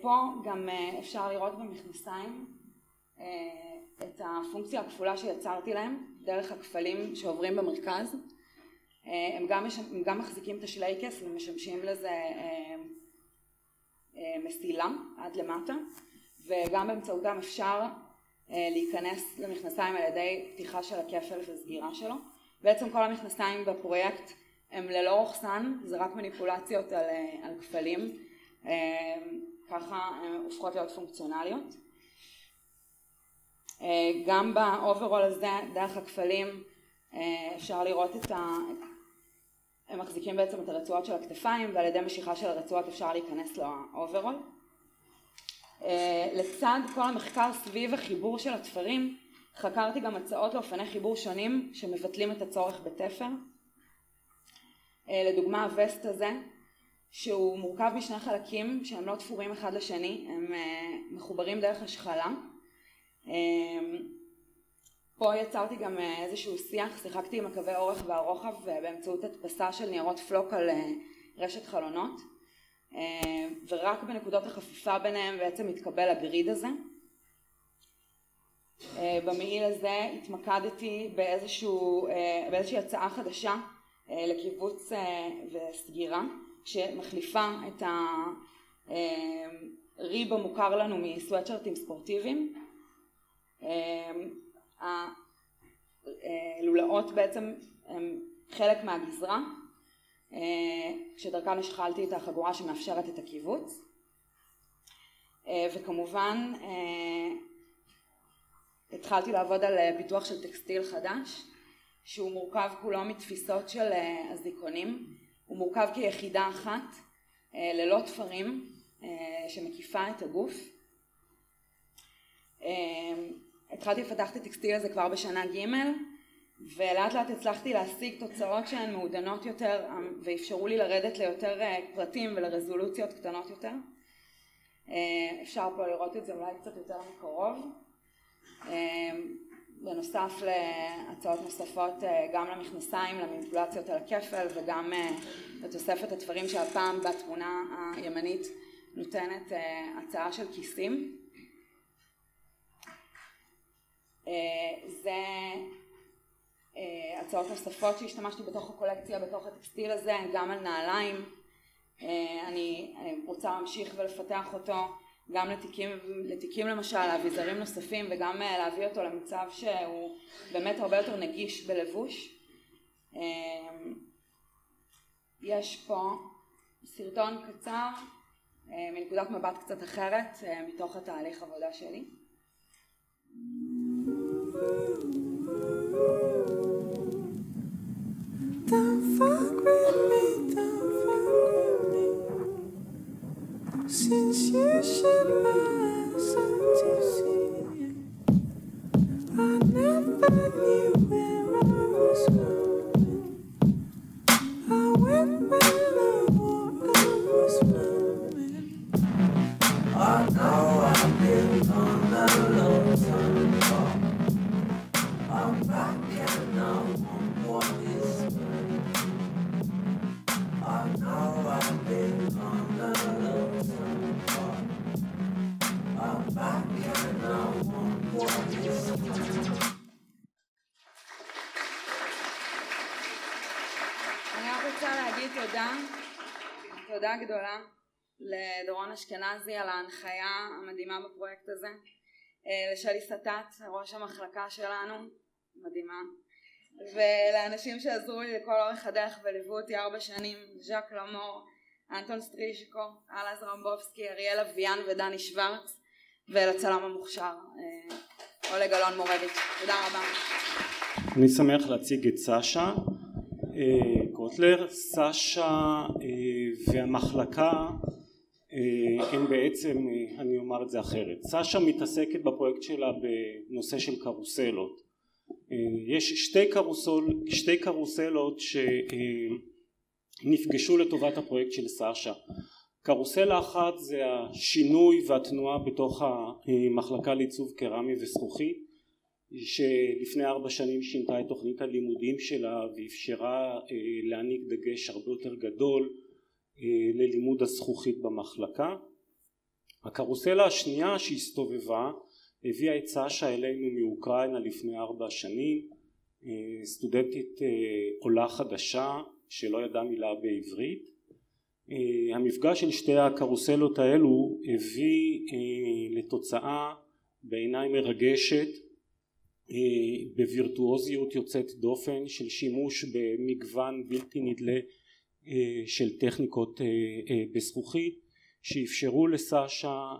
פה גם אפשר לראות במכנסיים אה, את הפונקציה הכפולה שיצרתי להם דרך הכפלים שעוברים במרכז. אה, הם גם, הם גם מחזיקים את השלייקס ומשמשים לזה אה, מסילה עד למטה וגם באמצעותם אפשר להיכנס למכנסיים על ידי פתיחה של הכפל וסגירה שלו. בעצם כל המכנסיים בפרויקט הם ללא רוכסן, זה רק מניפולציות על, על כפלים, ככה הופכות להיות פונקציונליות. אה, גם באוברול הזה דרך הכפלים אה, אפשר לראות את ה... הם מחזיקים בעצם את הרצועות של הכתפיים ועל ידי משיכה של הרצועות אפשר להיכנס לאוברול. אה, לצד כל המחקר סביב החיבור של התפרים חקרתי גם הצעות לאופני חיבור שונים שמבטלים את הצורך בתפר. לדוגמה הווסט הזה שהוא מורכב משני חלקים שהם לא תפורים אחד לשני, הם מחוברים דרך השחלה פה יצרתי גם אה, איזשהו שיח, שיחקתי עם הקווי אורך והרוחב אה, באמצעות הדפסה של ניירות פלוק על אה, רשת חלונות ורק בנקודות החפיפה ביניהם בעצם מתקבל הגריד הזה. במעיל הזה התמקדתי באיזשהו, באיזושהי הצעה חדשה לקיבוץ וסגירה שמחליפה את הריב המוכר לנו מסוואטשרטים ספורטיביים הלולאות בעצם הן חלק מהגזרה אה, שדרכן השחלתי את החגורה שמאפשרת את הקיבוץ. אה, וכמובן אה, התחלתי לעבוד על פיתוח של טקסטיל חדש שהוא מורכב כולו מתפיסות של אזיקונים. הוא מורכב כיחידה אחת ללא תפרים שמקיפה את הגוף. התחלתי לפתח את הטקסטיל הזה כבר בשנה ג' ולאט לאט הצלחתי להשיג תוצאות שהן מעודנות יותר ואפשרו לי לרדת ליותר אה, פרטים ולרזולוציות קטנות יותר. אה, אפשר פה לראות את זה אולי קצת יותר מקרוב. אה, בנוסף להצעות נוספות גם למכנסיים, למניפולציות על הכפל וגם לתוספת התפרים שהפעם בתמונה הימנית נותנת הצעה של כיסים. זה הצעות נוספות שהשתמשתי בתוך הקולקציה, בתוך הטקסטיל הזה, גם על נעליים. אני רוצה להמשיך ולפתח אותו גם לתיקים, לתיקים למשל, לאביזרים נוספים וגם להביא אותו למצב שהוא באמת הרבה יותר נגיש בלבוש. יש פה סרטון קצר מנקודת מבט קצת אחרת מתוך התהליך עבודה שלי. Don't Since you listen to I never knew where I was going I went what I was flowing. I know תודה, תודה גדולה לדורון אשכנזי על ההנחיה המדהימה בפרויקט הזה, לשלי סטט, ראש המחלקה שלנו, מדהימה, ולאנשים שעזרו לי לכל אורך הדרך וליוו אותי ארבע שנים, ז'אק למור, אנטון סטרישקו, אלעז רמבובסקי, אריאל אביאן ודני שוורץ, ולצלם המוכשר, אולג אלון מורביץ'. תודה רבה. אני שמח להציג את סשה קוטלר. סשה והמחלקה הם בעצם, אני אומר את זה אחרת, סשה מתעסקת בפרויקט שלה בנושא של קרוסלות. יש שתי, קרוסול, שתי קרוסלות שנפגשו לטובת הפרויקט של סשה. קרוסלה אחת זה השינוי והתנועה בתוך המחלקה לעיצוב קרמי וזכוכית שלפני ארבע שנים שינתה את תוכנית הלימודים שלה ואפשרה להעניק דגש הרבה יותר גדול ללימוד הזכוכית במחלקה. הקרוסלה השנייה שהסתובבה הביאה את סשה אלינו מאוקראינה לפני ארבע שנים, סטודנטית עולה חדשה שלא ידעה מילה בעברית. המפגש של שתי הקרוסלות האלו הביא לתוצאה בעיניי מרגשת בווירטואוזיות יוצאת דופן של שימוש במגוון בלתי נדלה של טכניקות בזכוכית שאפשרו לסשה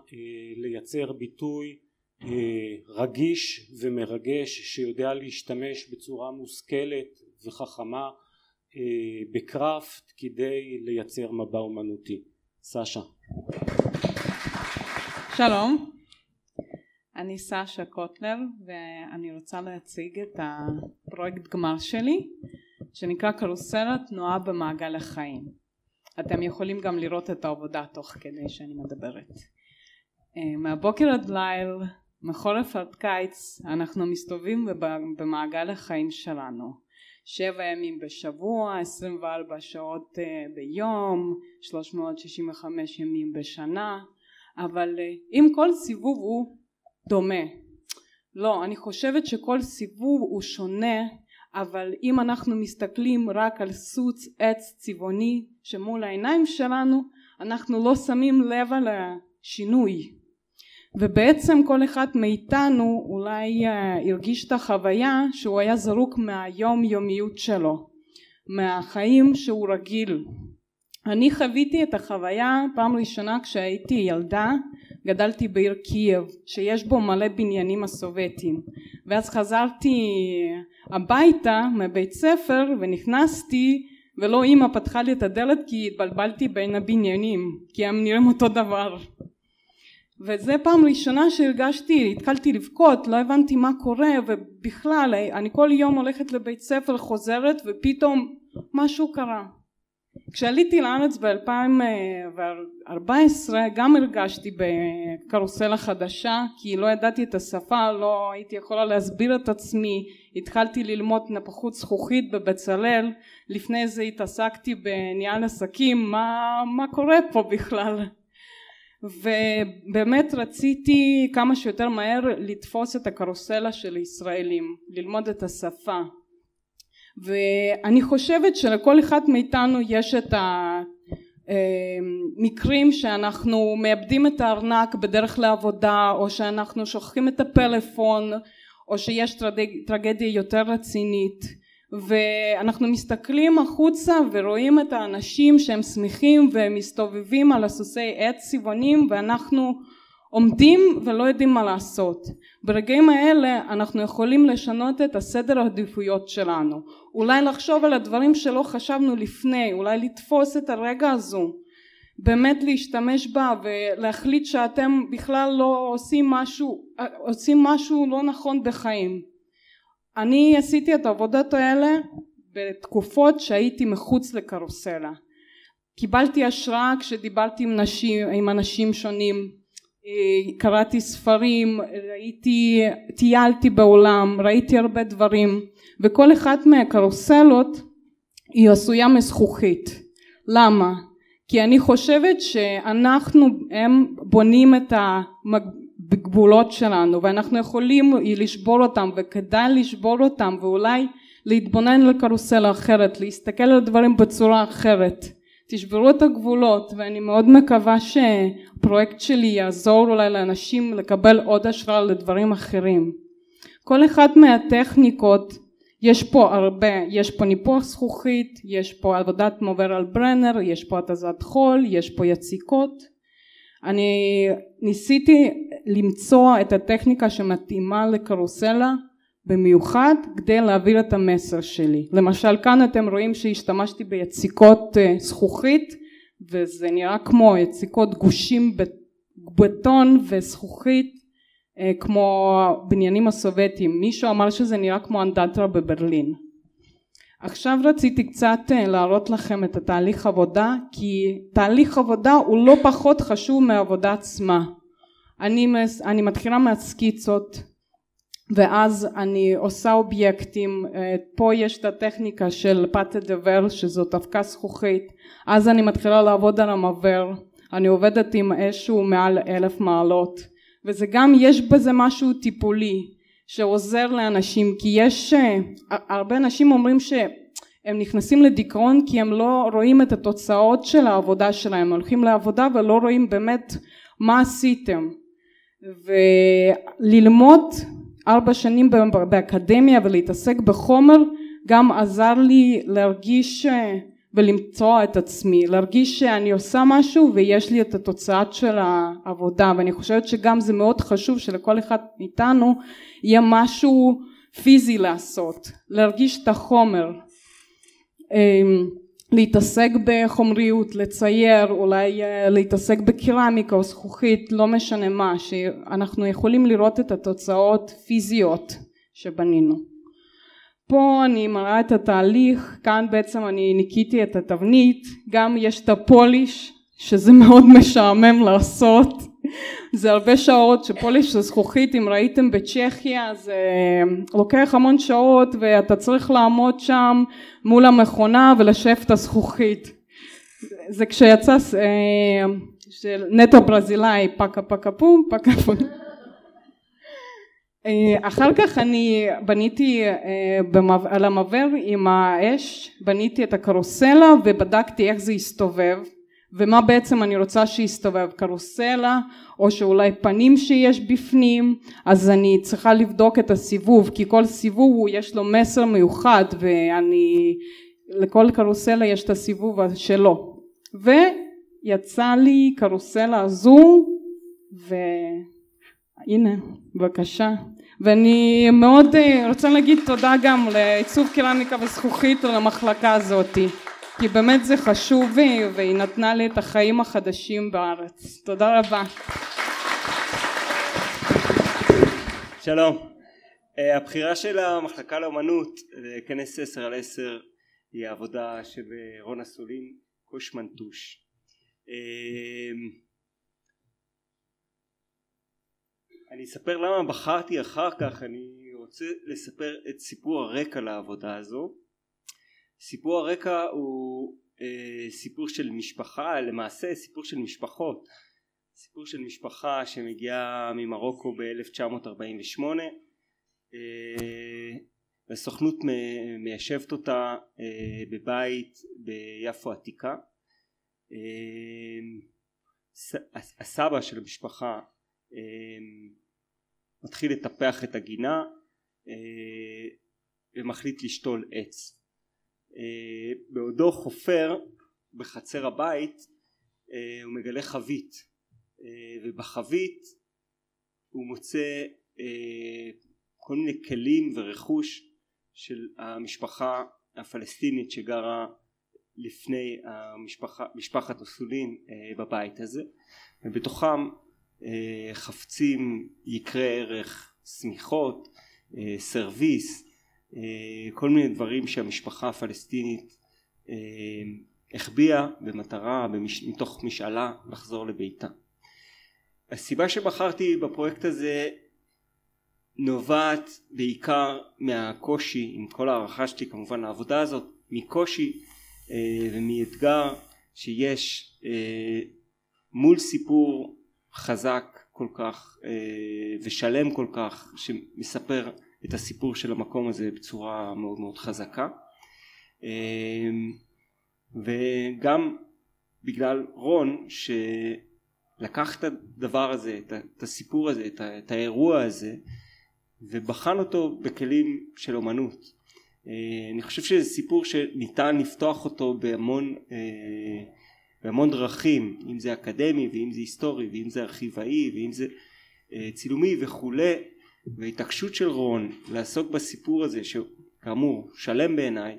לייצר ביטוי רגיש ומרגש שיודע להשתמש בצורה מושכלת וחכמה בקראפט כדי לייצר מבע אומנותי. סשה. שלום, אני סשה קוטלר ואני רוצה להציג את הפרויקט גמר שלי שנקרא קרוסלה תנועה במעגל החיים. אתם יכולים גם לראות את העבודה תוך כדי שאני מדברת. מהבוקר עד ליל, מחורף עד קיץ, אנחנו מסתובבים במעגל החיים שלנו. שבע ימים בשבוע, 24 שעות ביום, 365 ימים בשנה, אבל אם כל סיבוב הוא דומה. לא, אני חושבת שכל סיבוב הוא שונה, אבל אם אנחנו מסתכלים רק על סוץ עץ צבעוני שמול העיניים שלנו, אנחנו לא שמים לב על השינוי. ובעצם כל אחד מאיתנו אולי הרגיש את החוויה שהוא היה זרוק מהיום יומיות שלו, מהחיים שהוא רגיל. אני חוויתי את החוויה פעם ראשונה כשהייתי ילדה גדלתי בעיר קייב שיש בו מלא בניינים הסובייטים. ואז חזרתי הביתה מבית ספר ונכנסתי ולא אמא פתחה לי את הדלת כי התבלבלתי בין הבניינים כי הם נראים אותו דבר. וזה פעם ראשונה שהרגשתי, התחלתי לבכות, לא הבנתי מה קורה ובכלל אני כל יום הולכת לבית ספר חוזרת ופתאום משהו קרה כשעליתי לארץ ב-2014 גם הרגשתי בקרוסלה חדשה כי לא ידעתי את השפה, לא הייתי יכולה להסביר את עצמי, התחלתי ללמוד נפחות זכוכית בבצלאל, לפני זה התעסקתי בניהל עסקים, מה, מה קורה פה בכלל? ובאמת רציתי כמה שיותר מהר לתפוס את הקרוסלה של הישראלים, ללמוד את השפה ואני חושבת שלכל אחד מאיתנו יש את המקרים שאנחנו מאבדים את הארנק בדרך לעבודה או שאנחנו שוכחים את הפלאפון או שיש טרגדיה יותר רצינית ואנחנו מסתכלים החוצה ורואים את האנשים שהם שמחים ומסתובבים על הסוסי עץ צבעונים ואנחנו עומדים ולא יודעים מה לעשות. ברגעים האלה אנחנו יכולים לשנות את הסדר העדיפויות שלנו. אולי לחשוב על הדברים שלא חשבנו לפני, אולי לתפוס את הרגע הזו, באמת להשתמש בה ולהחליט שאתם בכלל לא עושים משהו, עושים משהו לא נכון בחיים. אני עשיתי את העבודות האלה בתקופות שהייתי מחוץ לקרוסלה. קיבלתי השראה כשדיברתי עם, נשים, עם אנשים שונים, קראתי ספרים, ראיתי, טיילתי בעולם, ראיתי הרבה דברים וכל אחת מהקרוסלות היא עשויה מזכוכית. למה? כי אני חושבת שאנחנו הם בונים את הגבולות שלנו ואנחנו יכולים לשבור אותם וכדאי לשבור אותם ואולי להתבונן לקרוסלה אחרת, להסתכל על הדברים בצורה אחרת. תשברו את הגבולות ואני מאוד מקווה שהפרויקט שלי יעזור אולי לאנשים לקבל עוד השראה לדברים אחרים. כל אחת מהטכניקות יש פה הרבה, יש פה ניפוח זכוכית, יש פה עבודת מובר על ברנר, יש פה התזת חול, יש פה יציקות. אני ניסיתי למצוא את הטכניקה שמתאימה לקרוסלה במיוחד כדי להעביר את המסר שלי. למשל כאן אתם רואים שהשתמשתי ביציקות אה, זכוכית וזה נראה כמו יציקות גושים בטון וזכוכית אה, כמו בניינים הסובייטיים. מישהו אמר שזה נראה כמו אנדטרה בברלין. עכשיו רציתי קצת אה, להראות לכם את התהליך עבודה כי תהליך עבודה הוא לא פחות חשוב מהעבודה עצמה. אני, אני מתחילה מהסקיצות ואז אני עושה אובייקטים, אה, פה יש את הטכניקה של פאטה דבר שזאת אבקה זכוכית, אז אני מתחילה לעבוד על המעבר, אני עובדת עם אש שהוא מעל אלף מעלות וזה גם יש בזה משהו טיפולי שעוזר לאנשים כי יש אה, הרבה אנשים אומרים שהם נכנסים לדיכאון כי הם לא רואים את התוצאות של העבודה שלהם הולכים לעבודה ולא רואים באמת מה עשיתם. וללמוד ארבע שנים באקדמיה ולהתעסק בחומר גם עזר לי להרגיש אה, ולמצוא את עצמי, להרגיש שאני עושה משהו ויש לי את התוצאה של העבודה. ואני חושבת שגם זה מאוד חשוב שלכל אחד מאיתנו יהיה משהו פיזי לעשות, להרגיש את החומר. אמ, להתעסק בחומריות, לצייר, אולי אה, להתעסק בקרמיקה או זכוכית, לא משנה מה, שאנחנו יכולים לראות את התוצאות פיזיות שבנינו. פה אני מראה את התהליך, כאן בעצם אני ניקיתי את התבנית, גם יש את הפוליש שזה מאוד משעמם לעשות זה הרבה שעות שפוליש זכוכית אם ראיתם בצ'כיה זה לוקח המון שעות ואתה צריך לעמוד שם מול המכונה ולשף את הזכוכית. זה כשיצא אה, נטו ברזילאי פקה פקה פום פקה פום אה, אחר כך אני בניתי אה, על המעבר עם האש בניתי את הקרוסלה ובדקתי איך זה יסתובב ומה בעצם אני רוצה שיסתובב קרוסלה או שאולי פנים שיש בפנים? אז אני צריכה לבדוק את הסיבוב כי כל סיבוב יש לו מסר מיוחד ואני לכל קרוסלה יש את הסיבוב שלו. ויצא לי קרוסלה הזו והנה בבקשה. ואני מאוד אה, רוצה להגיד תודה גם לעיצוב קרמיקה וזכוכית למחלקה הזאתי כי באמת זה חשוב והיא נתנה לי את החיים החדשים בארץ. תודה רבה. שלום. Uh, הבחירה של המחלקה לאומנות לכנס עשר על עשר היא העבודה של רונה סולין קושמנטוש. Uh, אני אספר למה בחרתי אחר כך, אני רוצה לספר את סיפור הרקע לעבודה הזו. סיפור הרקע הוא אה, סיפור של משפחה למעשה סיפור של משפחות. סיפור של משפחה שמגיעה ממרוקו ב-1948 והסוכנות מיישבת אותה בבית ביפו עתיקה. הסבא של המשפחה מתחיל לטפח את הגינה ומחליט לשתול עץ בעודו חופר בחצר הבית הוא מגלה חבית. ובחבית הוא מוצא כל מיני כלים ורכוש של המשפחה הפלסטינית שגרה לפני המשפחה, משפחת אוסולין בבית הזה. ובתוכם חפצים יקרי ערך שמיכות סרוויס כל מיני דברים שהמשפחה הפלסטינית החביאה במטרה מתוך משאלה לחזור לביתה. הסיבה שבחרתי בפרויקט הזה נובעת בעיקר מהקושי עם כל הערכה שלי כמובן לעבודה הזאת מקושי ומאתגר שיש מול סיפור חזק כל כך ושלם כל כך שמספר את הסיפור של המקום הזה בצורה מאוד מאוד חזקה. וגם בגלל רון שלקח את הדבר הזה את הסיפור הזה את האירוע הזה ובחן אותו בכלים של אומנות. אני חושב שזה סיפור שניתן לפתוח אותו בהמון בהמון דרכים אם זה אקדמי ואם זה היסטורי ואם זה ארכיבאי ואם זה צילומי וכולי וההתעקשות של רון לעסוק בסיפור הזה שכאמור שלם בעיניי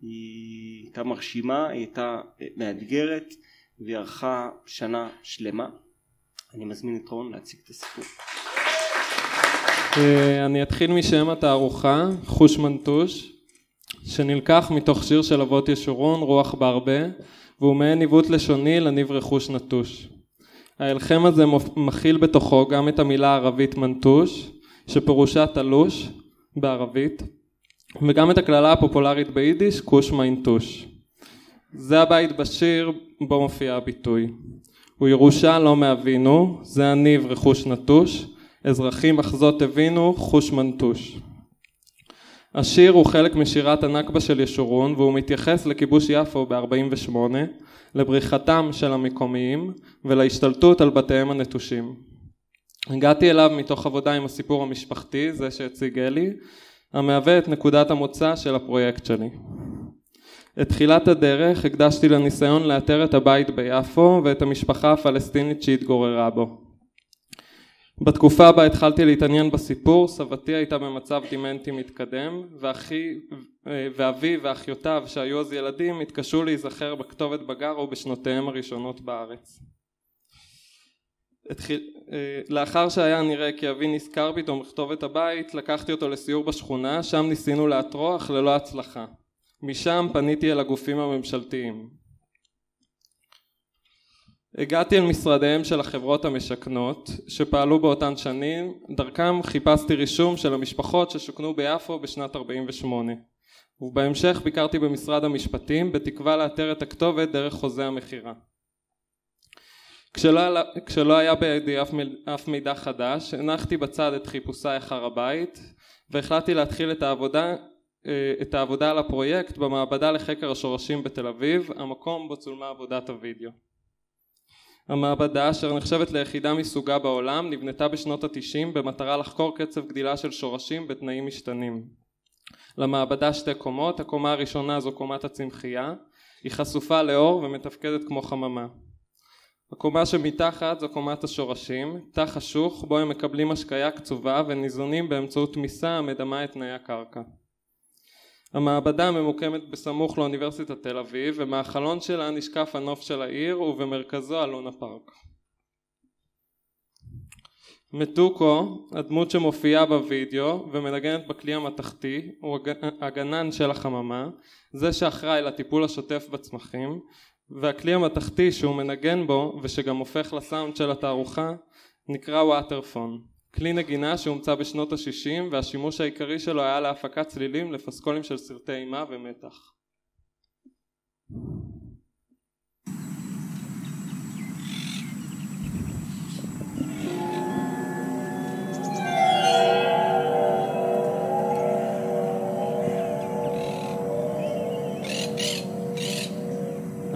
היא הייתה מרשימה, היא הייתה מאתגרת והיא ארכה שנה שלמה. אני מזמין את רון להציג את הסיפור. אני אתחיל משם התערוכה, חוש מנטוש, שנלקח מתוך שיר של אבות ישורון, רוח בהרבה, והוא מעין עיוות לשוני לניב רכוש נטוש. ההלחם הזה מכיל בתוכו גם את המילה הערבית מנטוש, שפירושה תלוש בערבית, וגם את הקללה הפופולרית ביידיש כוש מיינטוש. זה הבית בשיר בו מופיע הביטוי. הוא ירושה לא מאבינו, זה הניב רכוש נטוש, אזרחים אחזות הבינו חוש מנטוש. השיר הוא חלק משירת הנכבה של ישורון והוא מתייחס לכיבוש יפו ב-48, לבריחתם של המקומיים ולהשתלטות על בתיהם הנטושים. הגעתי אליו מתוך עבודה עם הסיפור המשפחתי, זה שהציג אלי, המהווה את נקודת המוצא של הפרויקט שלי. את תחילת הדרך הקדשתי לניסיון לאתר את הבית ביפו ואת המשפחה הפלסטינית שהתגוררה בו. בתקופה בה התחלתי להתעניין בסיפור, סבתי הייתה במצב דימנטי מתקדם, ואחי, ואבי ואחיותיו שהיו אז ילדים התקשו להיזכר בכתובת בגר ובשנותיהם הראשונות בארץ. התחיל, לאחר שהיה נראה כי אבי נזכר פתאום לכתוב את הבית, לקחתי אותו לסיור בשכונה, שם ניסינו לאתרו אך ללא הצלחה. משם פניתי אל הגופים הממשלתיים. הגעתי אל משרדיהם של החברות המשכנות שפעלו באותן שנים, דרכם חיפשתי רישום של המשפחות ששוכנו ביפו בשנת 48 ובהמשך ביקרתי במשרד המשפטים בתקווה לאתר את הכתובת דרך חוזה המכירה. כשלא, כשלא היה בידי אף, אף מידע חדש הנחתי בצד את חיפושיי אחר הבית והחלטתי להתחיל את העבודה, את העבודה על הפרויקט במעבדה לחקר השורשים בתל אביב, המקום בו צולמה עבודת הוידאו. המעבדה אשר נחשבת ליחידה מסוגה בעולם נבנתה בשנות התשעים במטרה לחקור קצב גדילה של שורשים בתנאים משתנים. למעבדה שתי קומות, הקומה הראשונה זו קומת הצמחייה, היא חשופה לאור ומתפקדת כמו חממה. הקומה שמתחת זו קומת השורשים, תא חשוך בו הם מקבלים השקיה קצובה וניזונים באמצעות תמיסה המדמה את תנאי הקרקע. המעבדה ממוקמת בסמוך לאוניברסיטת תל אביב ומהחלון שלה נשקף הנוף של העיר ובמרכזו אלונה פארק. מתוקו, הדמות שמופיעה בווידאו ומנגנת בכלי המתכתי, הוא הגנן של החממה, זה שאחראי לטיפול השוטף בצמחים, והכלי המתכתי שהוא מנגן בו ושגם הופך לסאונד של התערוכה נקרא וואטרפון. כלי נגינה שהומצא בשנות ה-60 והשימוש העיקרי שלו היה להפקת צלילים לפסקולים של סרטי אימה ומתח.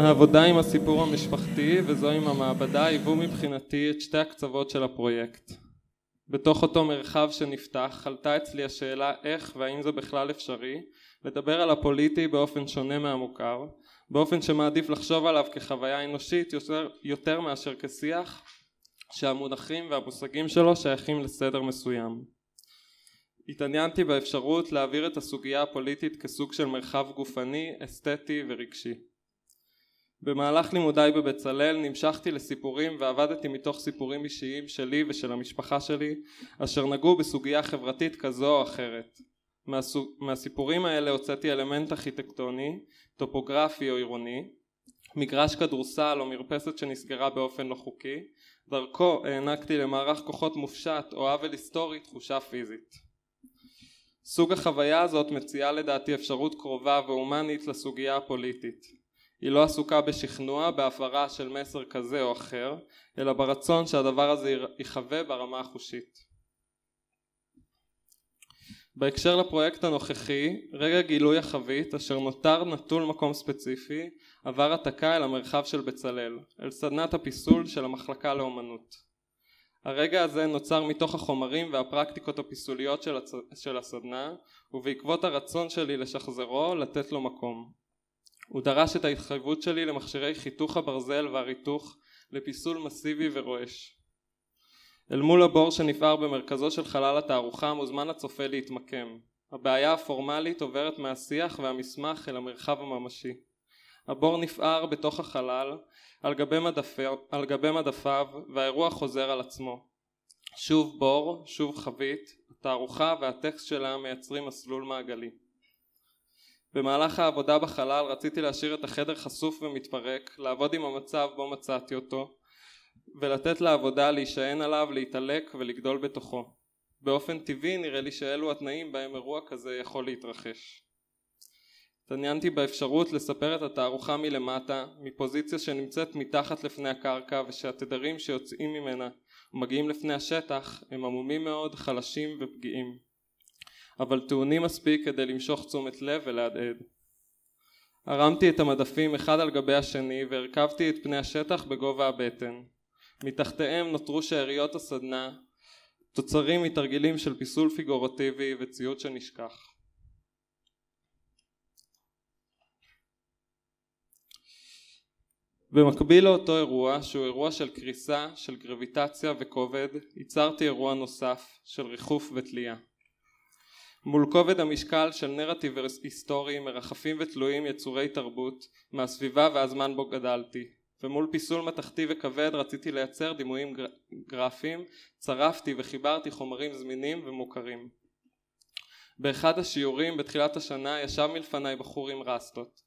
העבודה עם הסיפור המשפחתי וזו עם המעבדה היוו מבחינתי את שתי הקצוות של הפרויקט. בתוך אותו מרחב שנפתח עלתה אצלי השאלה איך והאם זה בכלל אפשרי לדבר על הפוליטי באופן שונה מהמוכר, באופן שמעדיף לחשוב עליו כחוויה אנושית יותר, יותר מאשר כשיח שהמונחים והמושגים שלו שייכים לסדר מסוים. התעניינתי באפשרות להעביר את הסוגיה הפוליטית כסוג של מרחב גופני, אסתטי ורגשי. במהלך לימודיי בבצלאל נמשכתי לסיפורים ועבדתי מתוך סיפורים אישיים שלי ושל המשפחה שלי אשר נגעו בסוגיה חברתית כזו או אחרת. מהסוג, מהסיפורים האלה הוצאתי אלמנט ארכיטקטוני, טופוגרפי או עירוני, מגרש כדורסל או מרפסת שנסגרה באופן לא חוקי, דרכו הענקתי למערך כוחות מופשט או עוול היסטורי תחושה פיזית. סוג החוויה הזאת מציעה לדעתי אפשרות קרובה והומנית לסוגיה הפוליטית. היא לא עסוקה בשכנוע, בהפרה של מסר כזה או אחר, אלא ברצון שהדבר הזה ייחווה ברמה החושית. בהקשר לפרויקט הנוכחי, רגע גילוי החבית אשר נותר נטול מקום ספציפי עבר העתקה אל המרחב של בצלאל, אל סדנת הפיסול של המחלקה לאומנות. הרגע הזה נוצר מתוך החומרים והפרקטיקות הפיסוליות של, הצ... של הסדנה ובעקבות הרצון שלי לשחזרו לתת לו מקום. הוא דרש את ההתחייבות שלי למכשירי חיתוך הברזל והריתוך לפיסול מסיבי ורועש. אל מול הבור שנפער במרכזו של חלל התערוכה מוזמן הצופה להתמקם. הבעיה הפורמלית עוברת מהשיח והמסמך אל המרחב הממשי. הבור נפער בתוך החלל על גבי, מדפי, על גבי מדפיו והאירוע חוזר על עצמו. שוב בור, שוב חבית, התערוכה והטקסט שלה מייצרים מסלול מעגלי. במהלך העבודה בחלל רציתי להשאיר את החדר חשוף ומתפרק, לעבוד עם המצב בו מצאתי אותו, ולתת לעבודה להישען עליו, להתעלק ולגדול בתוכו. באופן טבעי נראה לי שאלו התנאים בהם אירוע כזה יכול להתרחש. התעניינתי באפשרות לספר את התערוכה מלמטה, מפוזיציה שנמצאת מתחת לפני הקרקע ושהתדרים שיוצאים ממנה ומגיעים לפני השטח הם עמומים מאוד, חלשים ופגיעים. אבל טעונים מספיק כדי למשוך תשומת לב ולהדהד. הרמתי את המדפים אחד על גבי השני והרכבתי את פני השטח בגובה הבטן. מתחתיהם נותרו שאריות הסדנה, תוצרים מתרגילים של פיסול פיגורטיבי וציוד שנשכח. במקביל לאותו אירוע שהוא אירוע של קריסה, של גרביטציה וכובד, ייצרתי אירוע נוסף של ריחוף ותלייה. מול כובד המשקל של נרטיב היסטורי מרחפים ותלויים יצורי תרבות מהסביבה והזמן בו גדלתי. ומול פיסול מתכתי וכבד רציתי לייצר דימויים גר... גרפיים צרפתי וחיברתי חומרים זמינים ומוכרים. באחד השיעורים בתחילת השנה ישב מלפניי בחור עם רסטות.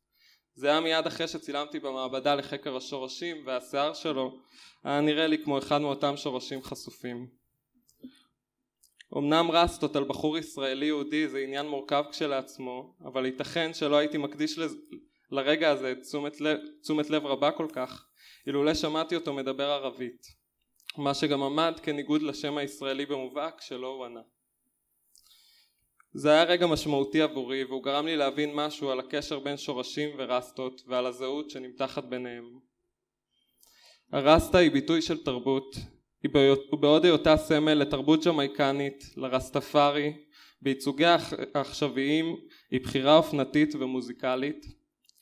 זה היה מיד אחרי שצילמתי במעבדה לחקר השורשים והשיער שלו היה נראה לי כמו אחד מאותם שורשים חשופים אמנם רסטות על בחור ישראלי יהודי זה עניין מורכב כשלעצמו אבל ייתכן שלא הייתי מקדיש לז... לרגע הזה תשומת לב, תשומת לב רבה כל כך אילולא שמעתי אותו מדבר ערבית מה שגם עמד כניגוד לשם הישראלי במובהק שלא הוא ענה זה היה רגע משמעותי עבורי והוא גרם לי להבין משהו על הקשר בין שורשים ורסטות ועל הזהות שנמתחת ביניהם. הרסטה היא ביטוי של תרבות ובעוד היותה סמל לתרבות ג'מייקנית, לרסטפארי, בייצוגי העכשוויים היא בחירה אופנתית ומוזיקלית,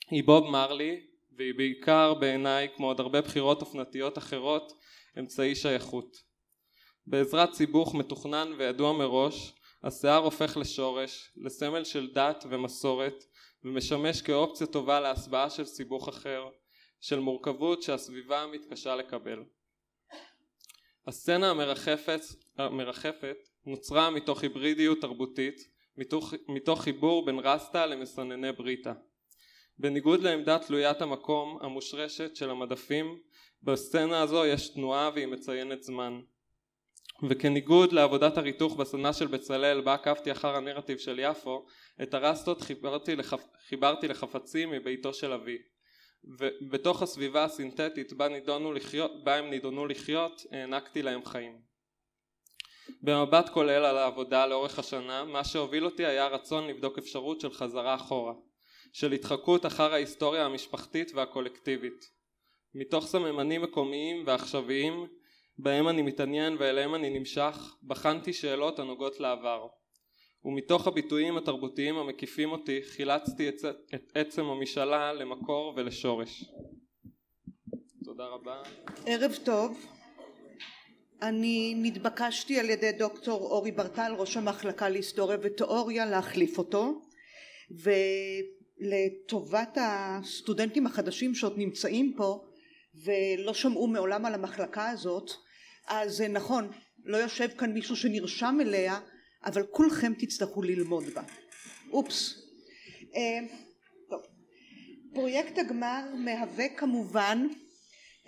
היא בוב מרלי והיא בעיקר בעיניי כמו עוד הרבה בחירות אופנתיות אחרות אמצעי שייכות. בעזרת סיבוך מתוכנן וידוע מראש השיער הופך לשורש, לסמל של דת ומסורת ומשמש כאופציה טובה להסבעה של סיבוך אחר, של מורכבות שהסביבה מתקשה לקבל. הסצנה המרחפת, המרחפת נוצרה מתוך היברידיות תרבותית, מתוך, מתוך חיבור בין רסטה למסנני בריטה. בניגוד לעמדת תלוית המקום המושרשת של המדפים, בסצנה הזו יש תנועה והיא מציינת זמן. וכניגוד לעבודת הריתוך בסדנה של בצלאל בה עקבתי אחר הנרטיב של יפו, את הרסטות חיברתי, לחפ... חיברתי לחפצים מביתו של אבי. ובתוך הסביבה הסינתטית בה, לחיות, בה הם נידונו לחיות הענקתי להם חיים. במבט כולל על העבודה לאורך השנה מה שהוביל אותי היה רצון לבדוק אפשרות של חזרה אחורה של התחקות אחר ההיסטוריה המשפחתית והקולקטיבית. מתוך סממנים מקומיים ועכשוויים בהם אני מתעניין ואליהם אני נמשך, בחנתי שאלות הנוגעות לעבר. ומתוך הביטויים התרבותיים המקיפים אותי חילצתי את, עצם המשאלה למקור ולשורש. תודה רבה. ערב טוב. אני נתבקשתי על ידי דוקטור אורי ברטל, ראש המחלקה להיסטוריה ותיאוריה, להחליף אותו, ולטובת הסטודנטים החדשים שעוד נמצאים פה ולא שמעו מעולם על המחלקה הזאת, אז נכון, לא יושב כאן מישהו שנרשם אליה, אבל כולכם תצטרכו ללמוד בה. אופס. אה, טוב. פרויקט הגמר מהווה כמובן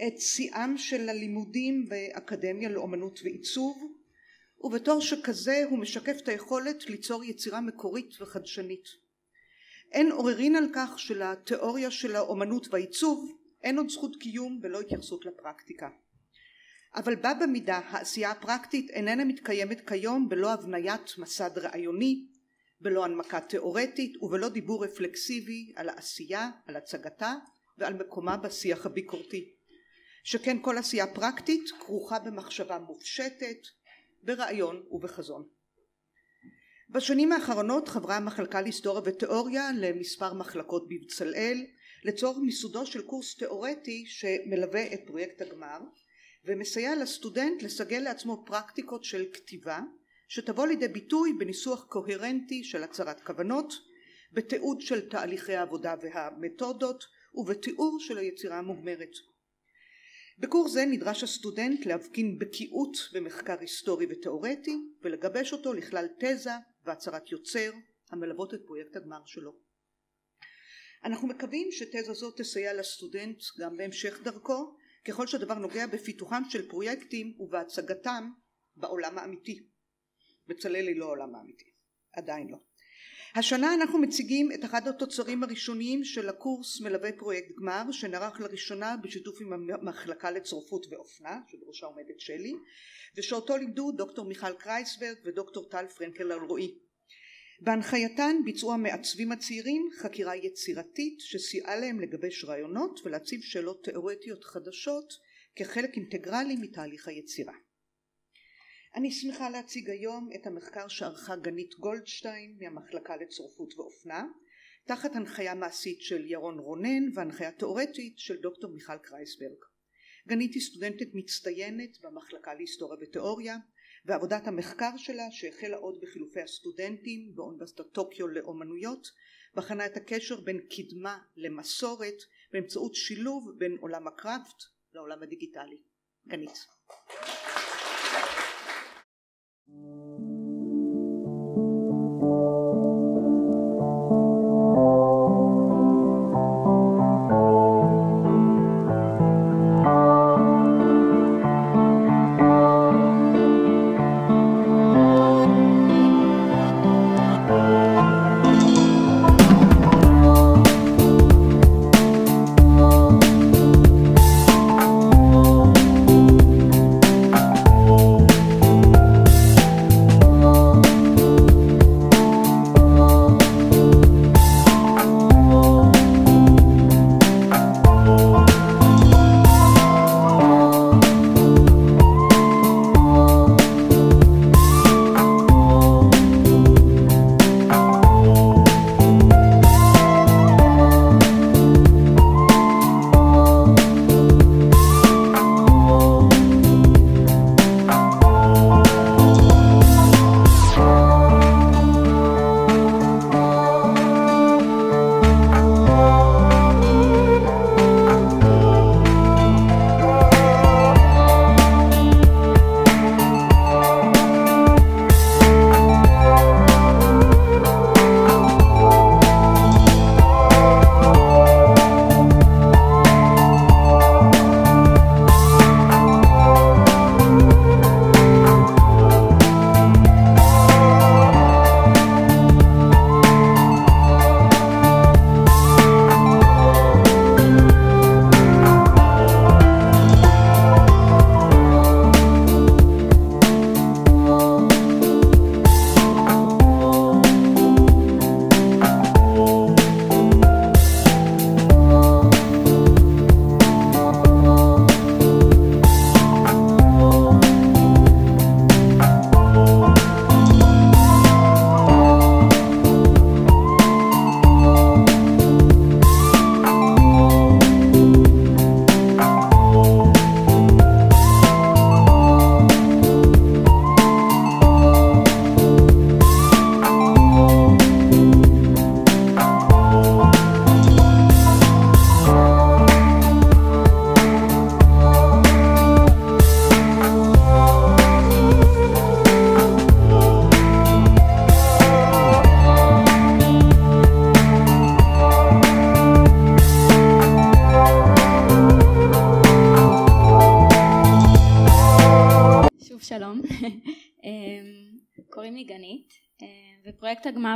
את שיאם של הלימודים באקדמיה לאומנות ועיצוב ובתור שכזה הוא משקף את היכולת ליצור יצירה מקורית וחדשנית. אין עוררין על כך שלתיאוריה של האומנות והעיצוב אין עוד זכות קיום ולא התייחסות לפרקטיקה. אבל בה במידה העשייה הפרקטית איננה מתקיימת כיום בלא הבניית מסד רעיוני, בלא הנמקה תאורטית ובלא דיבור רפלקסיבי על העשייה, על הצגתה ועל מקומה בשיח הביקורתי. שכן כל עשייה פרקטית כרוכה במחשבה מופשטת, ברעיון ובחזון. בשנים האחרונות חברה המחלקה להיסטוריה ותיאוריה למספר מחלקות בבצלאל לצורך מיסודו של קורס תיאורטי שמלווה את פרויקט הגמר ומסייע לסטודנט לסגל לעצמו פרקטיקות של כתיבה שתבוא לידי ביטוי בניסוח קוהרנטי של הצהרת כוונות, בתיעוד של תהליכי העבודה והמתודות ובתיאור של היצירה המוגמרת. בקורס זה נדרש הסטודנט להבחין בקיאות במחקר היסטורי ותאורטי ולגבש אותו לכלל תזה והצהרת יוצר המלוות את פרויקט הגמר שלו. אנחנו מקווים שתזה זו תסייע לסטודנט גם בהמשך דרכו ככל שהדבר נוגע בפיתוחם של פרויקטים ובהצגתם בעולם האמיתי. בצלאל היא לא העולם האמיתי, עדיין לא. השנה אנחנו מציגים את אחד התוצרים הראשוניים של הקורס מלווה פרויקט גמר שנערך לראשונה בשיתוף עם המחלקה לצורפות ואופנה שבראשה עומדת שלי ושאותו לימדו דוקטור מיכל קרייסברג ודוקטור טל פרנקל אלרועי. בהנחייתן ביצעו המעצבים הצעירים חקירה יצירתית שסייעה להם לגבש רעיונות ולהציב שאלות תאורטיות חדשות כחלק אינטגרלי מתהליך היצירה. אני שמחה להציג היום את המחקר שערכה גנית גולדשטיין מהמחלקה לצורפות ואופנה תחת הנחיה מעשית של ירון רונן והנחיה תאורטית של דוקטור מיכל קרייסברג. גנית היא סטודנטית מצטיינת במחלקה להיסטוריה ותיאוריה ועבודת המחקר שלה שהחלה עוד בחילופי הסטודנטים באוניברסיטת טוקיו לאומנויות בחנה את הקשר בין קדמה למסורת באמצעות שילוב בין עולם הקראפט לעולם הדיגיטלי. גנית. גנית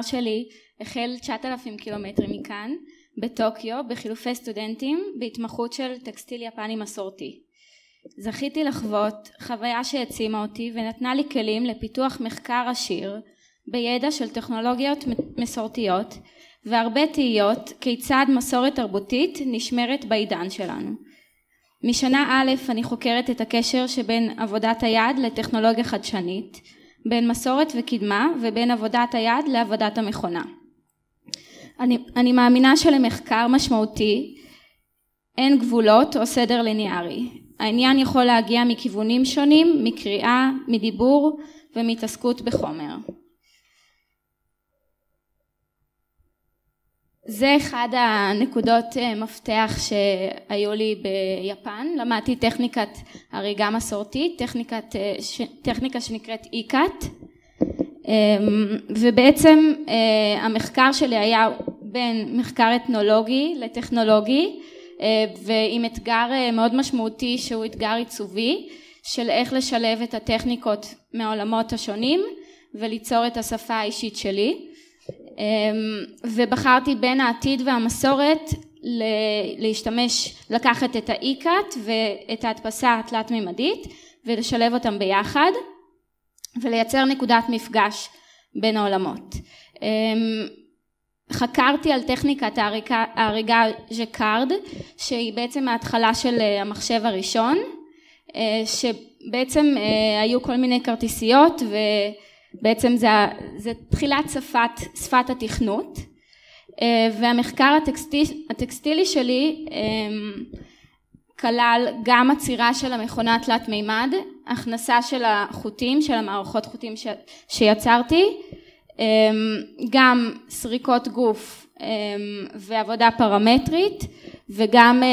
שלי החל 9,000 קילומטרים מכאן בטוקיו בחילופי סטודנטים בהתמחות של טקסטיל יפני מסורתי. זכיתי לחוות חוויה שהעצימה אותי ונתנה לי כלים לפיתוח מחקר עשיר בידע של טכנולוגיות מסורתיות והרבה תהיות כיצד מסורת תרבותית נשמרת בעידן שלנו. משנה א' אני חוקרת את הקשר שבין עבודת היד לטכנולוגיה חדשנית, בין מסורת וקדמה ובין עבודת היד לעבודת המכונה. אני, אני מאמינה שלמחקר משמעותי אין גבולות או סדר ליניארי. העניין יכול להגיע מכיוונים שונים, מקריאה, מדיבור ומהתעסקות בחומר. זה אחד הנקודות אה, מפתח שהיו לי ביפן, למדתי טכניקת הריגה מסורתית, טכניקת, אה, טכניקה שנקראת אי-קאט. אמ, ובעצם אה, המחקר שלי היה בין מחקר אתנולוגי לטכנולוגי ועם אתגר מאוד משמעותי שהוא אתגר עיצובי של איך לשלב את הטכניקות מהעולמות השונים וליצור את השפה האישית שלי ובחרתי בין העתיד והמסורת להשתמש, לקחת את האיקאט ואת ההדפסה התלת מימדית ולשלב אותם ביחד ולייצר נקודת מפגש בין העולמות. אמ, חקרתי על טכניקת האריגה ז'קארד שהיא בעצם ההתחלה של אה, המחשב הראשון אה, שבעצם אה, היו כל מיני כרטיסיות ו... בעצם זה, זה תחילת שפת, שפת התכנות. אה, והמחקר הטקסטיל, הטקסטילי שלי אה, כלל גם עצירה של המכונה תלת מימד, הכנסה של החוטים, של המערכות חוטים ש, שיצרתי, אה, גם סריקות גוף ועבודה פרמטרית וגם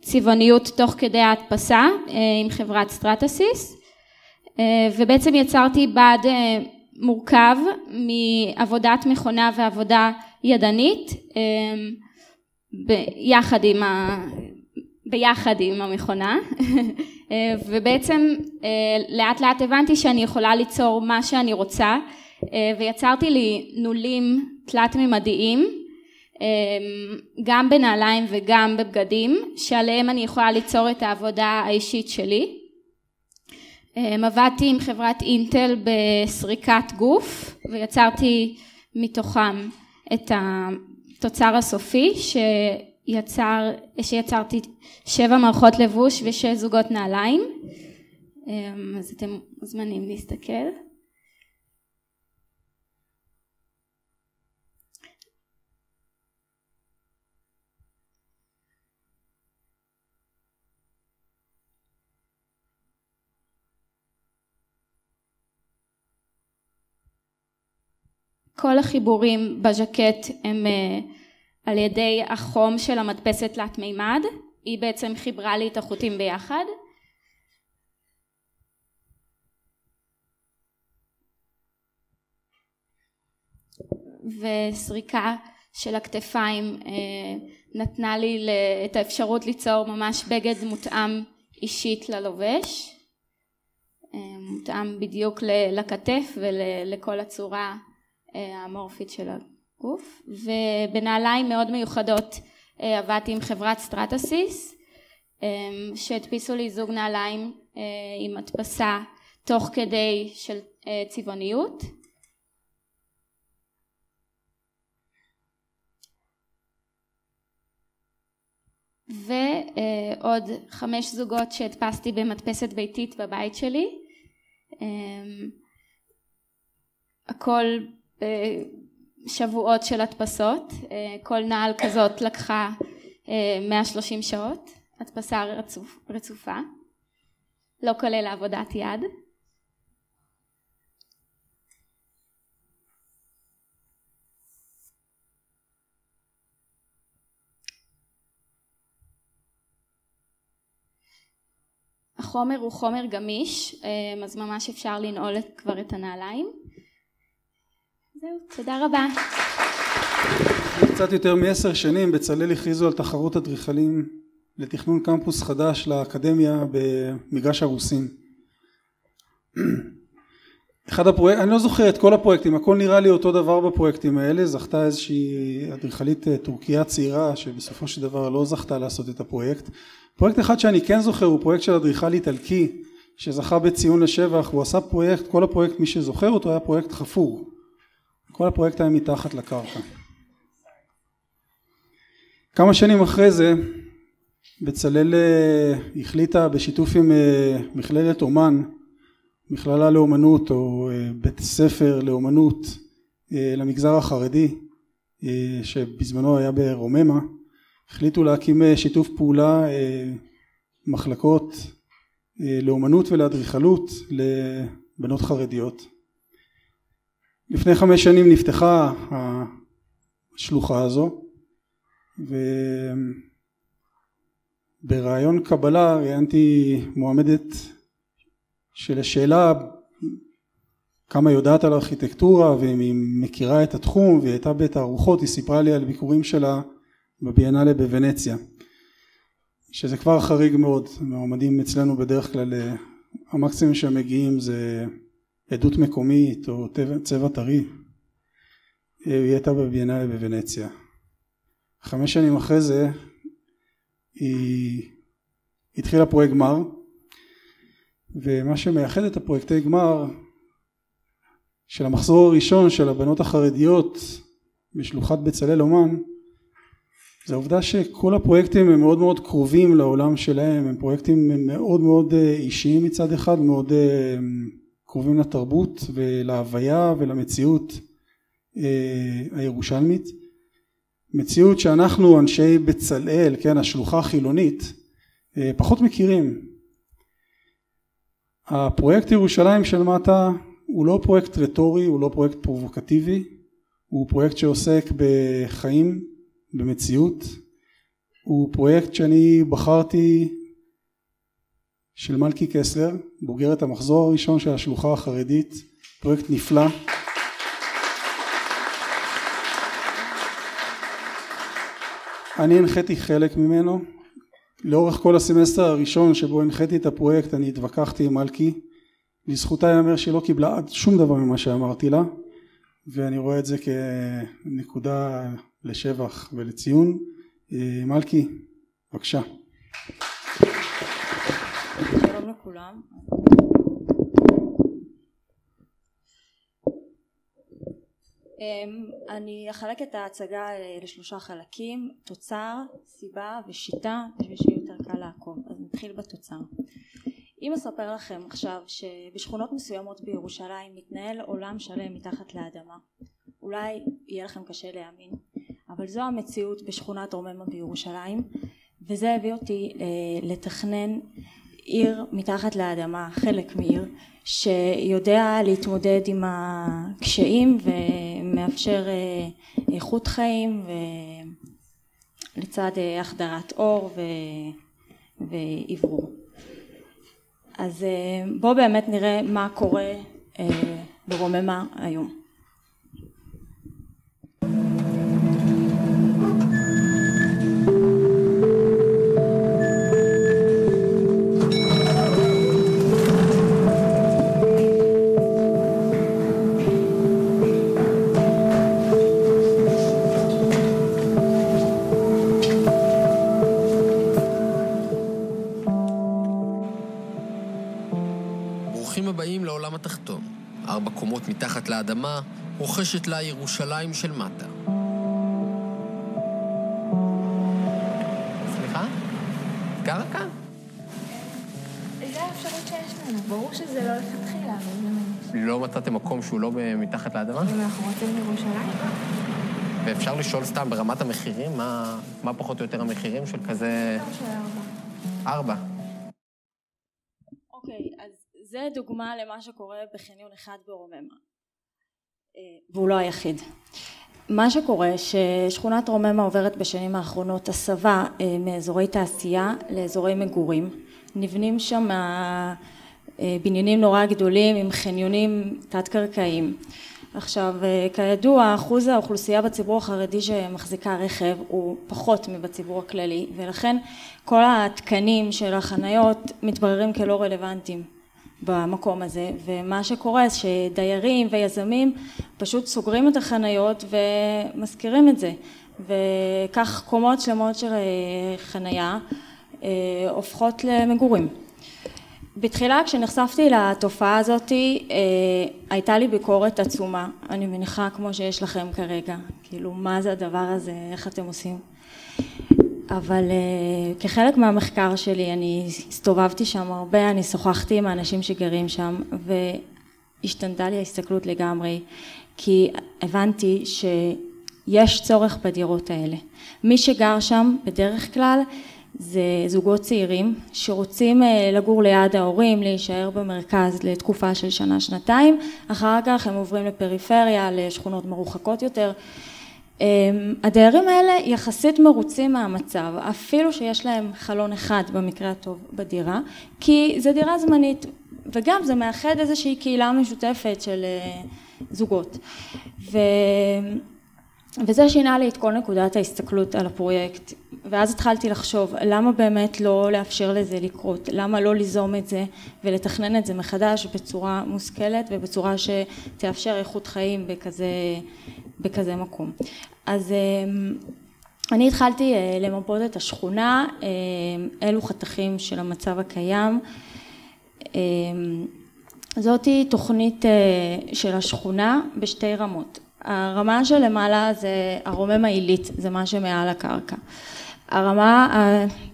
צבעוניות תוך כדי ההדפסה עם חברת Stratasys. ובעצם יצרתי בד מורכב מעבודת מכונה ועבודה ידנית אמ, ביחד עם, ה... ביחד עם המכונה. ובעצם אה, לאט לאט הבנתי שאני יכולה ליצור מה שאני רוצה אה, ויצרתי לי נולים תלת ממדיים אמ, גם בנעליים וגם בבגדים שעליהם אני יכולה ליצור את העבודה האישית שלי עבדתי עם חברת אינטל בסריקת גוף ויצרתי מתוכם את התוצר הסופי שיצר, שיצרתי שבע מערכות לבוש ושש זוגות נעליים. אמ, אז אתם מוזמנים להסתכל כל החיבורים בז'קט הם אה, על ידי החום של המדפסת תלת מימד, היא בעצם חיברה לי את החוטים ביחד. וסריקה של הכתפיים אה, נתנה לי את האפשרות ליצור ממש בגד מותאם אישית ללובש, אה, מותאם בדיוק לכתף ולכל הצורה האמורפית של הגוף ובנעליים מאוד מיוחדות אה, עבדתי עם חברת Stratasys אה, שהדפיסו לי זוג נעליים אה, עם הדפסה תוך כדי של צבעוניות. ועוד חמש זוגות שהדפסתי במדפסת ביתית בבית שלי. הכל שבועות של הדפסות, אה, כל נעל כזאת לקחה 130 אה, שעות, הדפסה רצוף, רצופה, לא כולל עבודת יד. החומר הוא חומר גמיש, אה, אז ממש אפשר לנעול כבר את הנעליים. זהו, תודה רבה. קצת יותר מעשר שנים בצלאל הכריזו על תחרות אדריכלים לתכנון קמפוס חדש לאקדמיה במגרש הרוסים. אחד הפרויקטים, אני לא זוכר את כל הפרויקטים, הכל נראה לי אותו דבר בפרויקטים האלה, זכתה איזושהי אדריכלית אה, טורקיה צעירה שבסופו של דבר לא זכתה לעשות את הפרויקט. פרויקט אחד שאני כן זוכר הוא פרויקט של אדריכל איטלקי שזכה בציון לשבח, הוא עשה פרויקט, כל הפרויקט מי שזוכר אותו היה פרויקט חפור, כל הפרויקט היה מתחת לקרקע. כמה שנים אחרי זה בצלאל אה, החליטה בשיתוף עם אה, מכללת אומן מכללה לאומנות או אה, בית ספר לאומנות למגזר החרדי שבזמנו היה ברוממה החליטו להקים שיתוף פעולה מחלקות לאומנות ולאדריכלות לבנות חרדיות לפני חמש שנים נפתחה השלוחה הזו ובראיון קבלה ראיינתי מועמדת שלשאלה כמה יודעת על ארכיטקטורה ואם היא מכירה את התחום והיא הייתה בתערוכות היא סיפרה לי על ביקורים שלה בביאנלה בוונציה שזה כבר חריג מאוד. מעומדים אצלנו בדרך כלל המקסימום שהם מגיעים זה עדות מקומית או צבע טרי היא הייתה בביאנלה בוונציה. חמש שנים אחרי זה היא התחילה פרויקט גמר ומה שמייחד את הפרויקטי גמר של המחזור הראשון של הבנות החרדיות בשלוחת בצלאל אומן זה העובדה שכל הפרויקטים הם מאוד מאוד קרובים לעולם שלהם הם פרויקטים מאוד מאוד אה, אישיים מצד אחד מאוד אה, קרובים לתרבות ולהוויה ולמציאות אה, הירושלמית. מציאות שאנחנו אנשי בצלאל כן השלוחה החילונית פחות מכירים. הפרויקט ירושלים של מטה הוא לא פרויקט רטורי, הוא לא פרויקט פרובוקטיבי, הוא פרויקט שעוסק בחיים, במציאות, הוא פרויקט שאני בחרתי של מלכי קסלר, בוגרת המחזור הראשון של השלוחה החרדית, פרויקט נפלא. אני הנחיתי חלק ממנו, לאורך כל הסמסטר הראשון שבו הנחיתי את הפרויקט אני התווכחתי עם מלכי. לזכותה ייאמר שהיא לא קיבלה שום דבר ממה שאמרתי לה ואני רואה את זה כנקודה לשבח ולציון. מלכי בבקשה לכולם אמ, אני אחלק את ההצגה אה, לשלושה חלקים, תוצר, סיבה ושיטה בשביל שיהיה יותר קל לעקוב. אז נתחיל בתוצר. אם אספר לכם עכשיו שבשכונות מסוימות בירושלים מתנהל עולם שלם מתחת לאדמה, אולי יהיה לכם קשה להאמין, אבל זו המציאות בשכונת רוממה בירושלים, וזה הביא אותי אה, לתכנן עיר מתחת לאדמה, חלק מעיר, שיודע להתמודד עם הקשיים ומאפשר אה, איכות חיים לצד אה, החדרת אור ואוורור. אז אה, בואו באמת נראה מה קורה ברוממה היום. האדמה רוכשת לה ירושלים של מטה. סליחה? את גרה כאן? זה האפשרות שיש לנו, ברור שזה לא לכתחילה, אבל זה לא מצאתם מקום שהוא לא מתחת לאדמה? אנחנו רוצים ירושלים? ואפשר לשאול סתם ברמת המחירים, מה, מה פחות או יותר המחירים של כזה... של ארבע. ארבע. אוקיי, אז דוגמה למה שקורה בחניון אחד ברוממה. והוא לא היחיד. מה שקורה ששכונת רוממה עוברת בשנים האחרונות הסבה אה, מאזורי תעשייה לאזורי מגורים נבנים שם אה, בניינים נורא גדולים עם חניונים תת קרקעיים עכשיו אה, כידוע אחוז האוכלוסייה בציבור החרדי שמחזיקה רכב הוא פחות מבציבור הכללי ולכן כל התקנים של החניות מתבררים כלא רלוונטיים במקום הזה ומה שקורה שדיירים ויזמים פשוט סוגרים את החניות ומזכירים את זה. וכך קומות שלמות של חניה הופכות למגורים. בתחילה כשנחשפתי לתופעה הזאת הייתה לי ביקורת עצומה. אני מניחה כמו שיש לכם כרגע. כאילו מה זה הדבר הזה? איך אתם עושים אבל כחלק מהמחקר שלי אני הסתובבתי שם הרבה אני שוחחתי עם האנשים שגרים שם והשתנתה לי ההסתכלות לגמרי כי הבנתי שיש צורך בדירות האלה מי שגר שם בדרך כלל זה זוגות צעירים שרוצים לגור ליד ההורים, להישאר במרכז לתקופה של שנה שנתיים, אחר כך הם עוברים לפריפריה, לשכונות מרוחקות יותר. הדיירים האלה יחסית מרוצים מהמצב, אפילו שיש להם חלון אחד במקרה הטוב בדירה, כי זו דירה זמנית וגם זה מאחד איזושהי קהילה משותפת של זוגות. ו... וזה שינה לי את כל נקודת ההסתכלות על הפרויקט. ואז התחלתי לחשוב למה באמת לא לאפשר לזה לקרות, למה לא ליזום את זה ולתכנן את זה מחדש בצורה מושכלת ובצורה שתאפשר איכות חיים בכזה, בכזה מקום. אז אני התחלתי למפות את השכונה, אילו חתכים של המצב הקיים, זאתי תוכנית של השכונה בשתי רמות הרמה שלמעלה זה הרומם העילית, זה מה שמעל הקרקע. הרמה,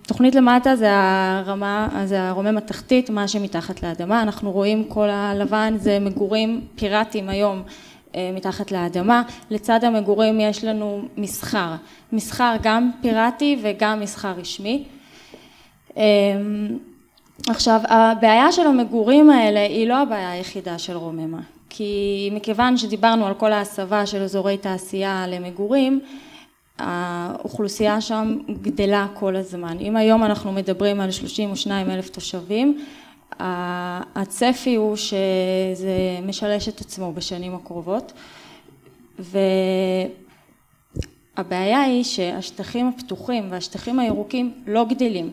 התוכנית למטה זה הרמה, זה הרומם התחתית, מה שמתחת לאדמה, אנחנו רואים כל הלבן זה מגורים פיראטיים היום מתחת לאדמה, לצד המגורים יש לנו מסחר, מסחר גם פיראטי וגם מסחר רשמי. עכשיו הבעיה של המגורים האלה היא לא הבעיה היחידה של רוממה כי מכיוון שדיברנו על כל ההסבה של אזורי תעשייה למגורים האוכלוסייה שם גדלה כל הזמן. אם היום אנחנו מדברים על 32 אלף תושבים הצפי הוא שזה משלש את עצמו בשנים הקרובות. והבעיה היא שהשטחים הפתוחים והשטחים הירוקים לא גדלים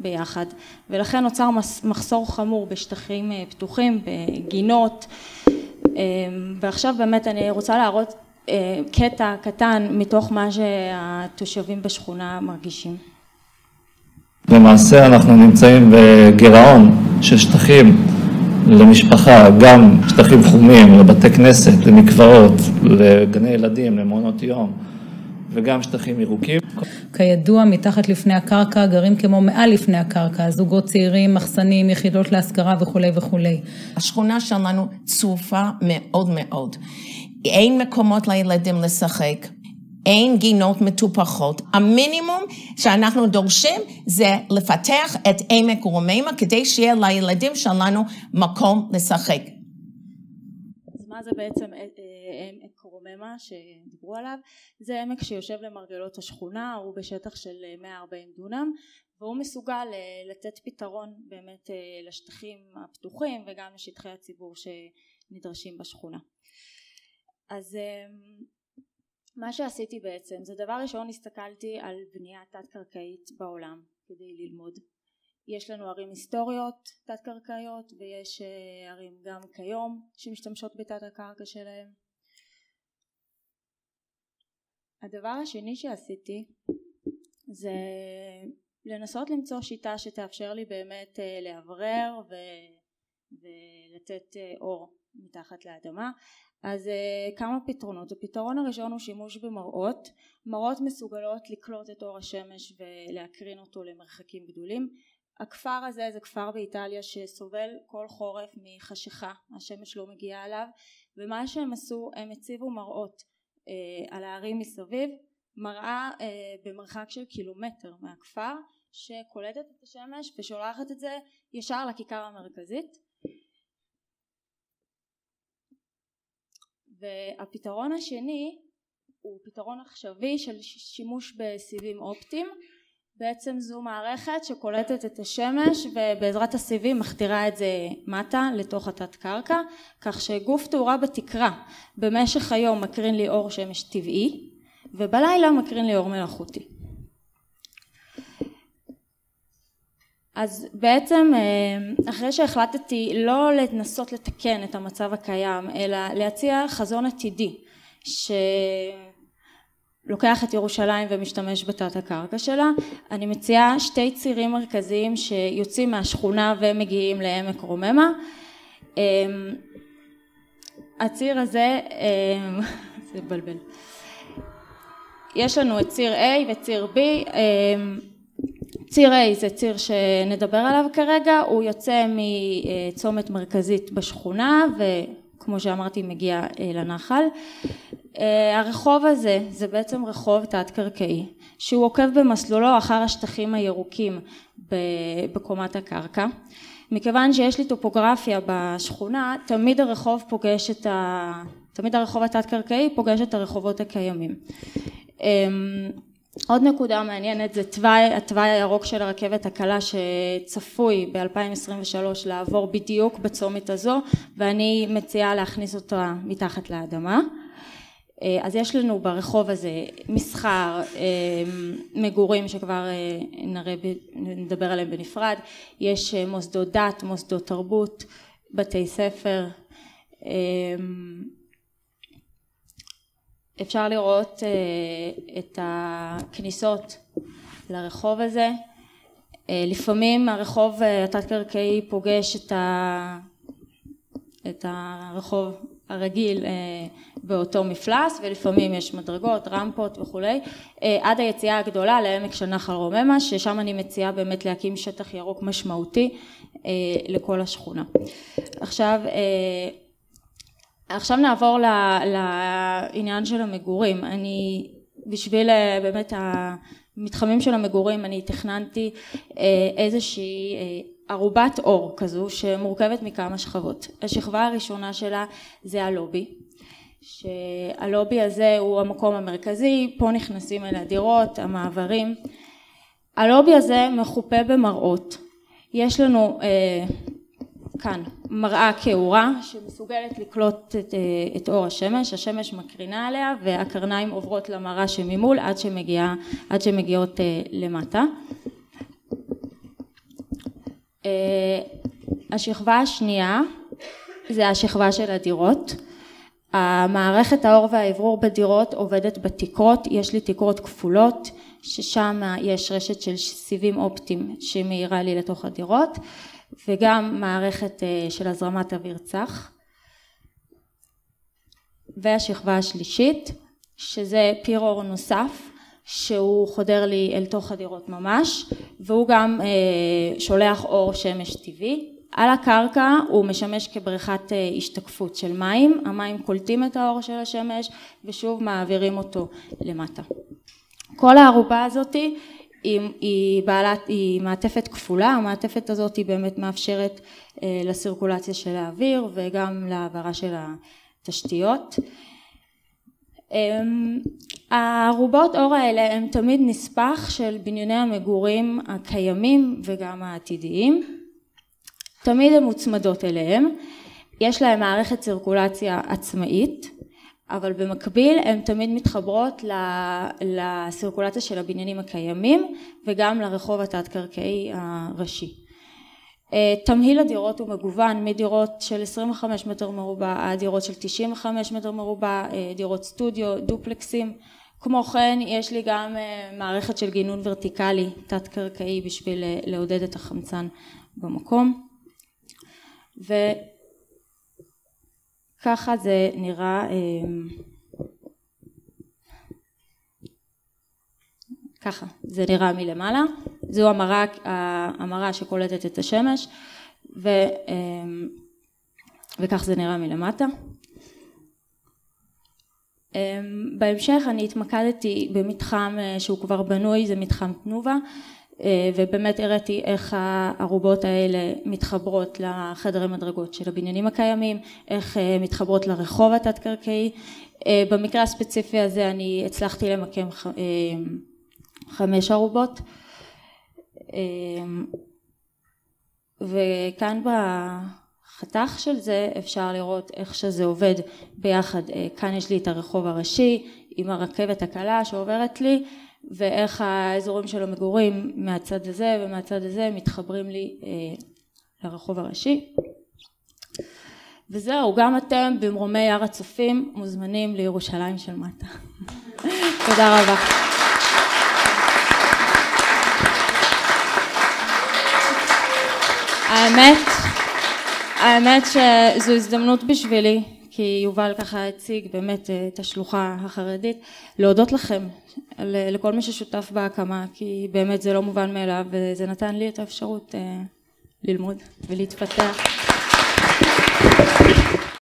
ביחד ולכן נוצר מחסור חמור בשטחים פתוחים בגינות ועכשיו באמת אני רוצה להראות קטע קטן מתוך מה שהתושבים בשכונה מרגישים. למעשה אנחנו נמצאים בגירעון של שטחים למשפחה, גם שטחים חומים לבתי כנסת, למקוואות, לגני ילדים, למעונות יום וגם שטחים ירוקים. כידוע מתחת לפני הקרקע גרים כמו מעל לפני הקרקע, זוגות צעירים, מחסנים, יחידות להשכרה וכולי וכולי. השכונה שלנו צופה מאוד מאוד. אין מקומות לילדים לשחק, אין גינות מטופחות. המינימום שאנחנו דורשים זה לפתח את עמק רוממה כדי שיהיה לילדים שלנו מקום לשחק. אז מה זה בעצם עמק רוממה שדיברו עליו? זה עמק שיושב למרגלות השכונה, הוא בשטח של 140 דונם והוא מסוגל לתת פתרון באמת לשטחים הפתוחים וגם לשטחי הציבור שנדרשים בשכונה. אז מה שעשיתי בעצם זה דבר ראשון הסתכלתי על בנייה תת קרקעית בעולם כדי ללמוד יש לנו ערים היסטוריות תת קרקעיות ויש ערים גם כיום שמשתמשות בתת הקרקע שלהם הדבר השני שעשיתי זה לנסות למצוא שיטה שתאפשר לי באמת לאוורר ולתת אור מתחת לאדמה. אז כמה פתרונות. הפתרון הראשון הוא שימוש במראות. מראות מסוגלות לקלוט את אור השמש ולהקרין אותו למרחקים גדולים. הכפר הזה זה כפר באיטליה שסובל כל חורף מחשיכה. השמש לא מגיעה אליו. ומה שהם עשו הם הציבו מראות על הערים מסביב מראה במרחק של קילומטר מהכפר שקולטת את השמש ושולחת את זה ישר לכיכר המרכזית. והפתרון השני הוא פתרון עכשווי של שימוש בסיבים אופטיים בעצם זו מערכת שקולטת את השמש ובעזרת הסיבים מחדירה את זה מטה לתוך התת קרקע כך שגוף תאורה בתקרה במשך היום מקרין לי אור שמש טבעי ובלילה מקרין לי אור מלאכותי. אז בעצם אה, אחרי שהחלטתי לא לנסות לתקן את המצב הקיים אלא להציע חזון עתידי שלוקח את ירושלים ומשתמש בתת הקרקע שלה. אני מציעה שתי צירים מרכזיים שיוצאים מהשכונה ומגיעים לעמק רוממה. אה, הציר הזה זה מבלבל. יש לנו את ציר A וציר B. ציר A זה ציר שנדבר עליו כרגע, הוא יוצא מצומת מרכזית בשכונה וכמו שאמרתי מגיע לנחל. הרחוב הזה זה בעצם רחוב תת קרקעי שהוא עוקב במסלולו אחר השטחים הירוקים בקומת הקרקע. מכיוון שיש לי טופוגרפיה בשכונה תמיד הרחוב פוגש את ה... תמיד הרחוב התת קרקעי פוגש את הרחובות הקיימים. עוד נקודה מעניינת זה תוואי, התוואי הירוק של הרכבת הקלה שצפוי ב-2023 לעבור בדיוק בצומת הזו ואני מציעה להכניס אותה מתחת לאדמה. אז יש לנו ברחוב הזה מסחר, מגורים שכבר נראה, נדבר עליהם בנפרד, יש מוסדות דת, מוסדות תרבות, בתי ספר אפשר לראות את הכניסות לרחוב הזה לפעמים הרחוב התת קרקעי פוגש את, ה... את הרחוב הרגיל באותו מפלס ולפעמים יש מדרגות, רמפות וכולי עד היציאה הגדולה לעמק של נחל רוממה ששם אני מציעה באמת להקים שטח ירוק משמעותי לכל השכונה. עכשיו עכשיו נעבור לעניין של המגורים. אני בשביל באמת המתחמים של המגורים אני תכננתי איזושהי ערובת אור כזו שמורכבת מכמה שכבות. השכבה הראשונה שלה זה הלובי שהלובי הזה הוא המקום המרכזי פה נכנסים אל הדירות המעברים. הלובי הזה מחופה במראות. יש לנו כאן מראה כעורה שמסוגלת לקלוט את, את אור השמש, השמש מקרינה עליה והקרניים עוברות למראה שממול עד, שמגיע, עד שמגיעות למטה. השכבה השנייה זה השכבה של הדירות. המערכת האור והאוורור בדירות עובדת בתקרות, יש לי תקרות כפולות ששם יש רשת של סיבים אופטיים שמאירה לי לתוך הדירות וגם מערכת של הזרמת אוויר צח. והשכבה השלישית שזה פיר אור נוסף שהוא חודר לי אל תוך הדירות ממש והוא גם שולח אור שמש טבעי. על הקרקע הוא משמש כבריכת השתקפות של מים. המים קולטים את האור של השמש ושוב מעבירים אותו למטה. כל הערובה הזאתי היא, היא בעלת, היא מעטפת כפולה, המעטפת הזאת היא באמת מאפשרת לסירקולציה של האוויר וגם להעברה של התשתיות. הערובות אור האלה הם תמיד נספח של בנייני המגורים הקיימים וגם העתידיים, תמיד הן מוצמדות אליהם, יש להם מערכת סירקולציה עצמאית אבל במקביל הן תמיד מתחברות לסירקולציה של הבניינים הקיימים וגם לרחוב התת קרקעי הראשי. תמהיל הדירות הוא מגוון מדירות של 25 מטר מרובע עד דירות של 95 מטר מרובע, דירות סטודיו, דופלקסים, כמו כן יש לי גם מערכת של גינון ורטיקלי תת קרקעי בשביל לעודד את החמצן במקום ככה זה נראה ככה זה נראה מלמעלה. זו המראה, המראה שקולטת את השמש ו, וכך זה נראה מלמטה. בהמשך אני התמקדתי במתחם שהוא כבר בנוי זה מתחם תנובה ובאמת הראיתי איך הערובות האלה מתחברות לחדרי מדרגות של הבניינים הקיימים, איך מתחברות לרחוב התת קרקעי, במקרה הספציפי הזה אני הצלחתי למקם חמש ערובות. וכאן בחתך של זה אפשר לראות איך שזה עובד ביחד, כאן יש לי את הרחוב הראשי עם הרכבת הקלה שעוברת לי ואיך האזורים של המגורים מהצד הזה ומהצד הזה מתחברים לי אה, לרחוב הראשי. וזהו, גם אתם במרומי הר הצופים מוזמנים לירושלים של מטה. תודה רבה. האמת, האמת שזו הזדמנות בשבילי, כי יובל ככה הציג באמת אה, את השלוחה החרדית, להודות לכם, לכל מי ששותף בהקמה, כי באמת זה לא מובן מאליו, וזה נתן לי את האפשרות אה, ללמוד ולהתפתח.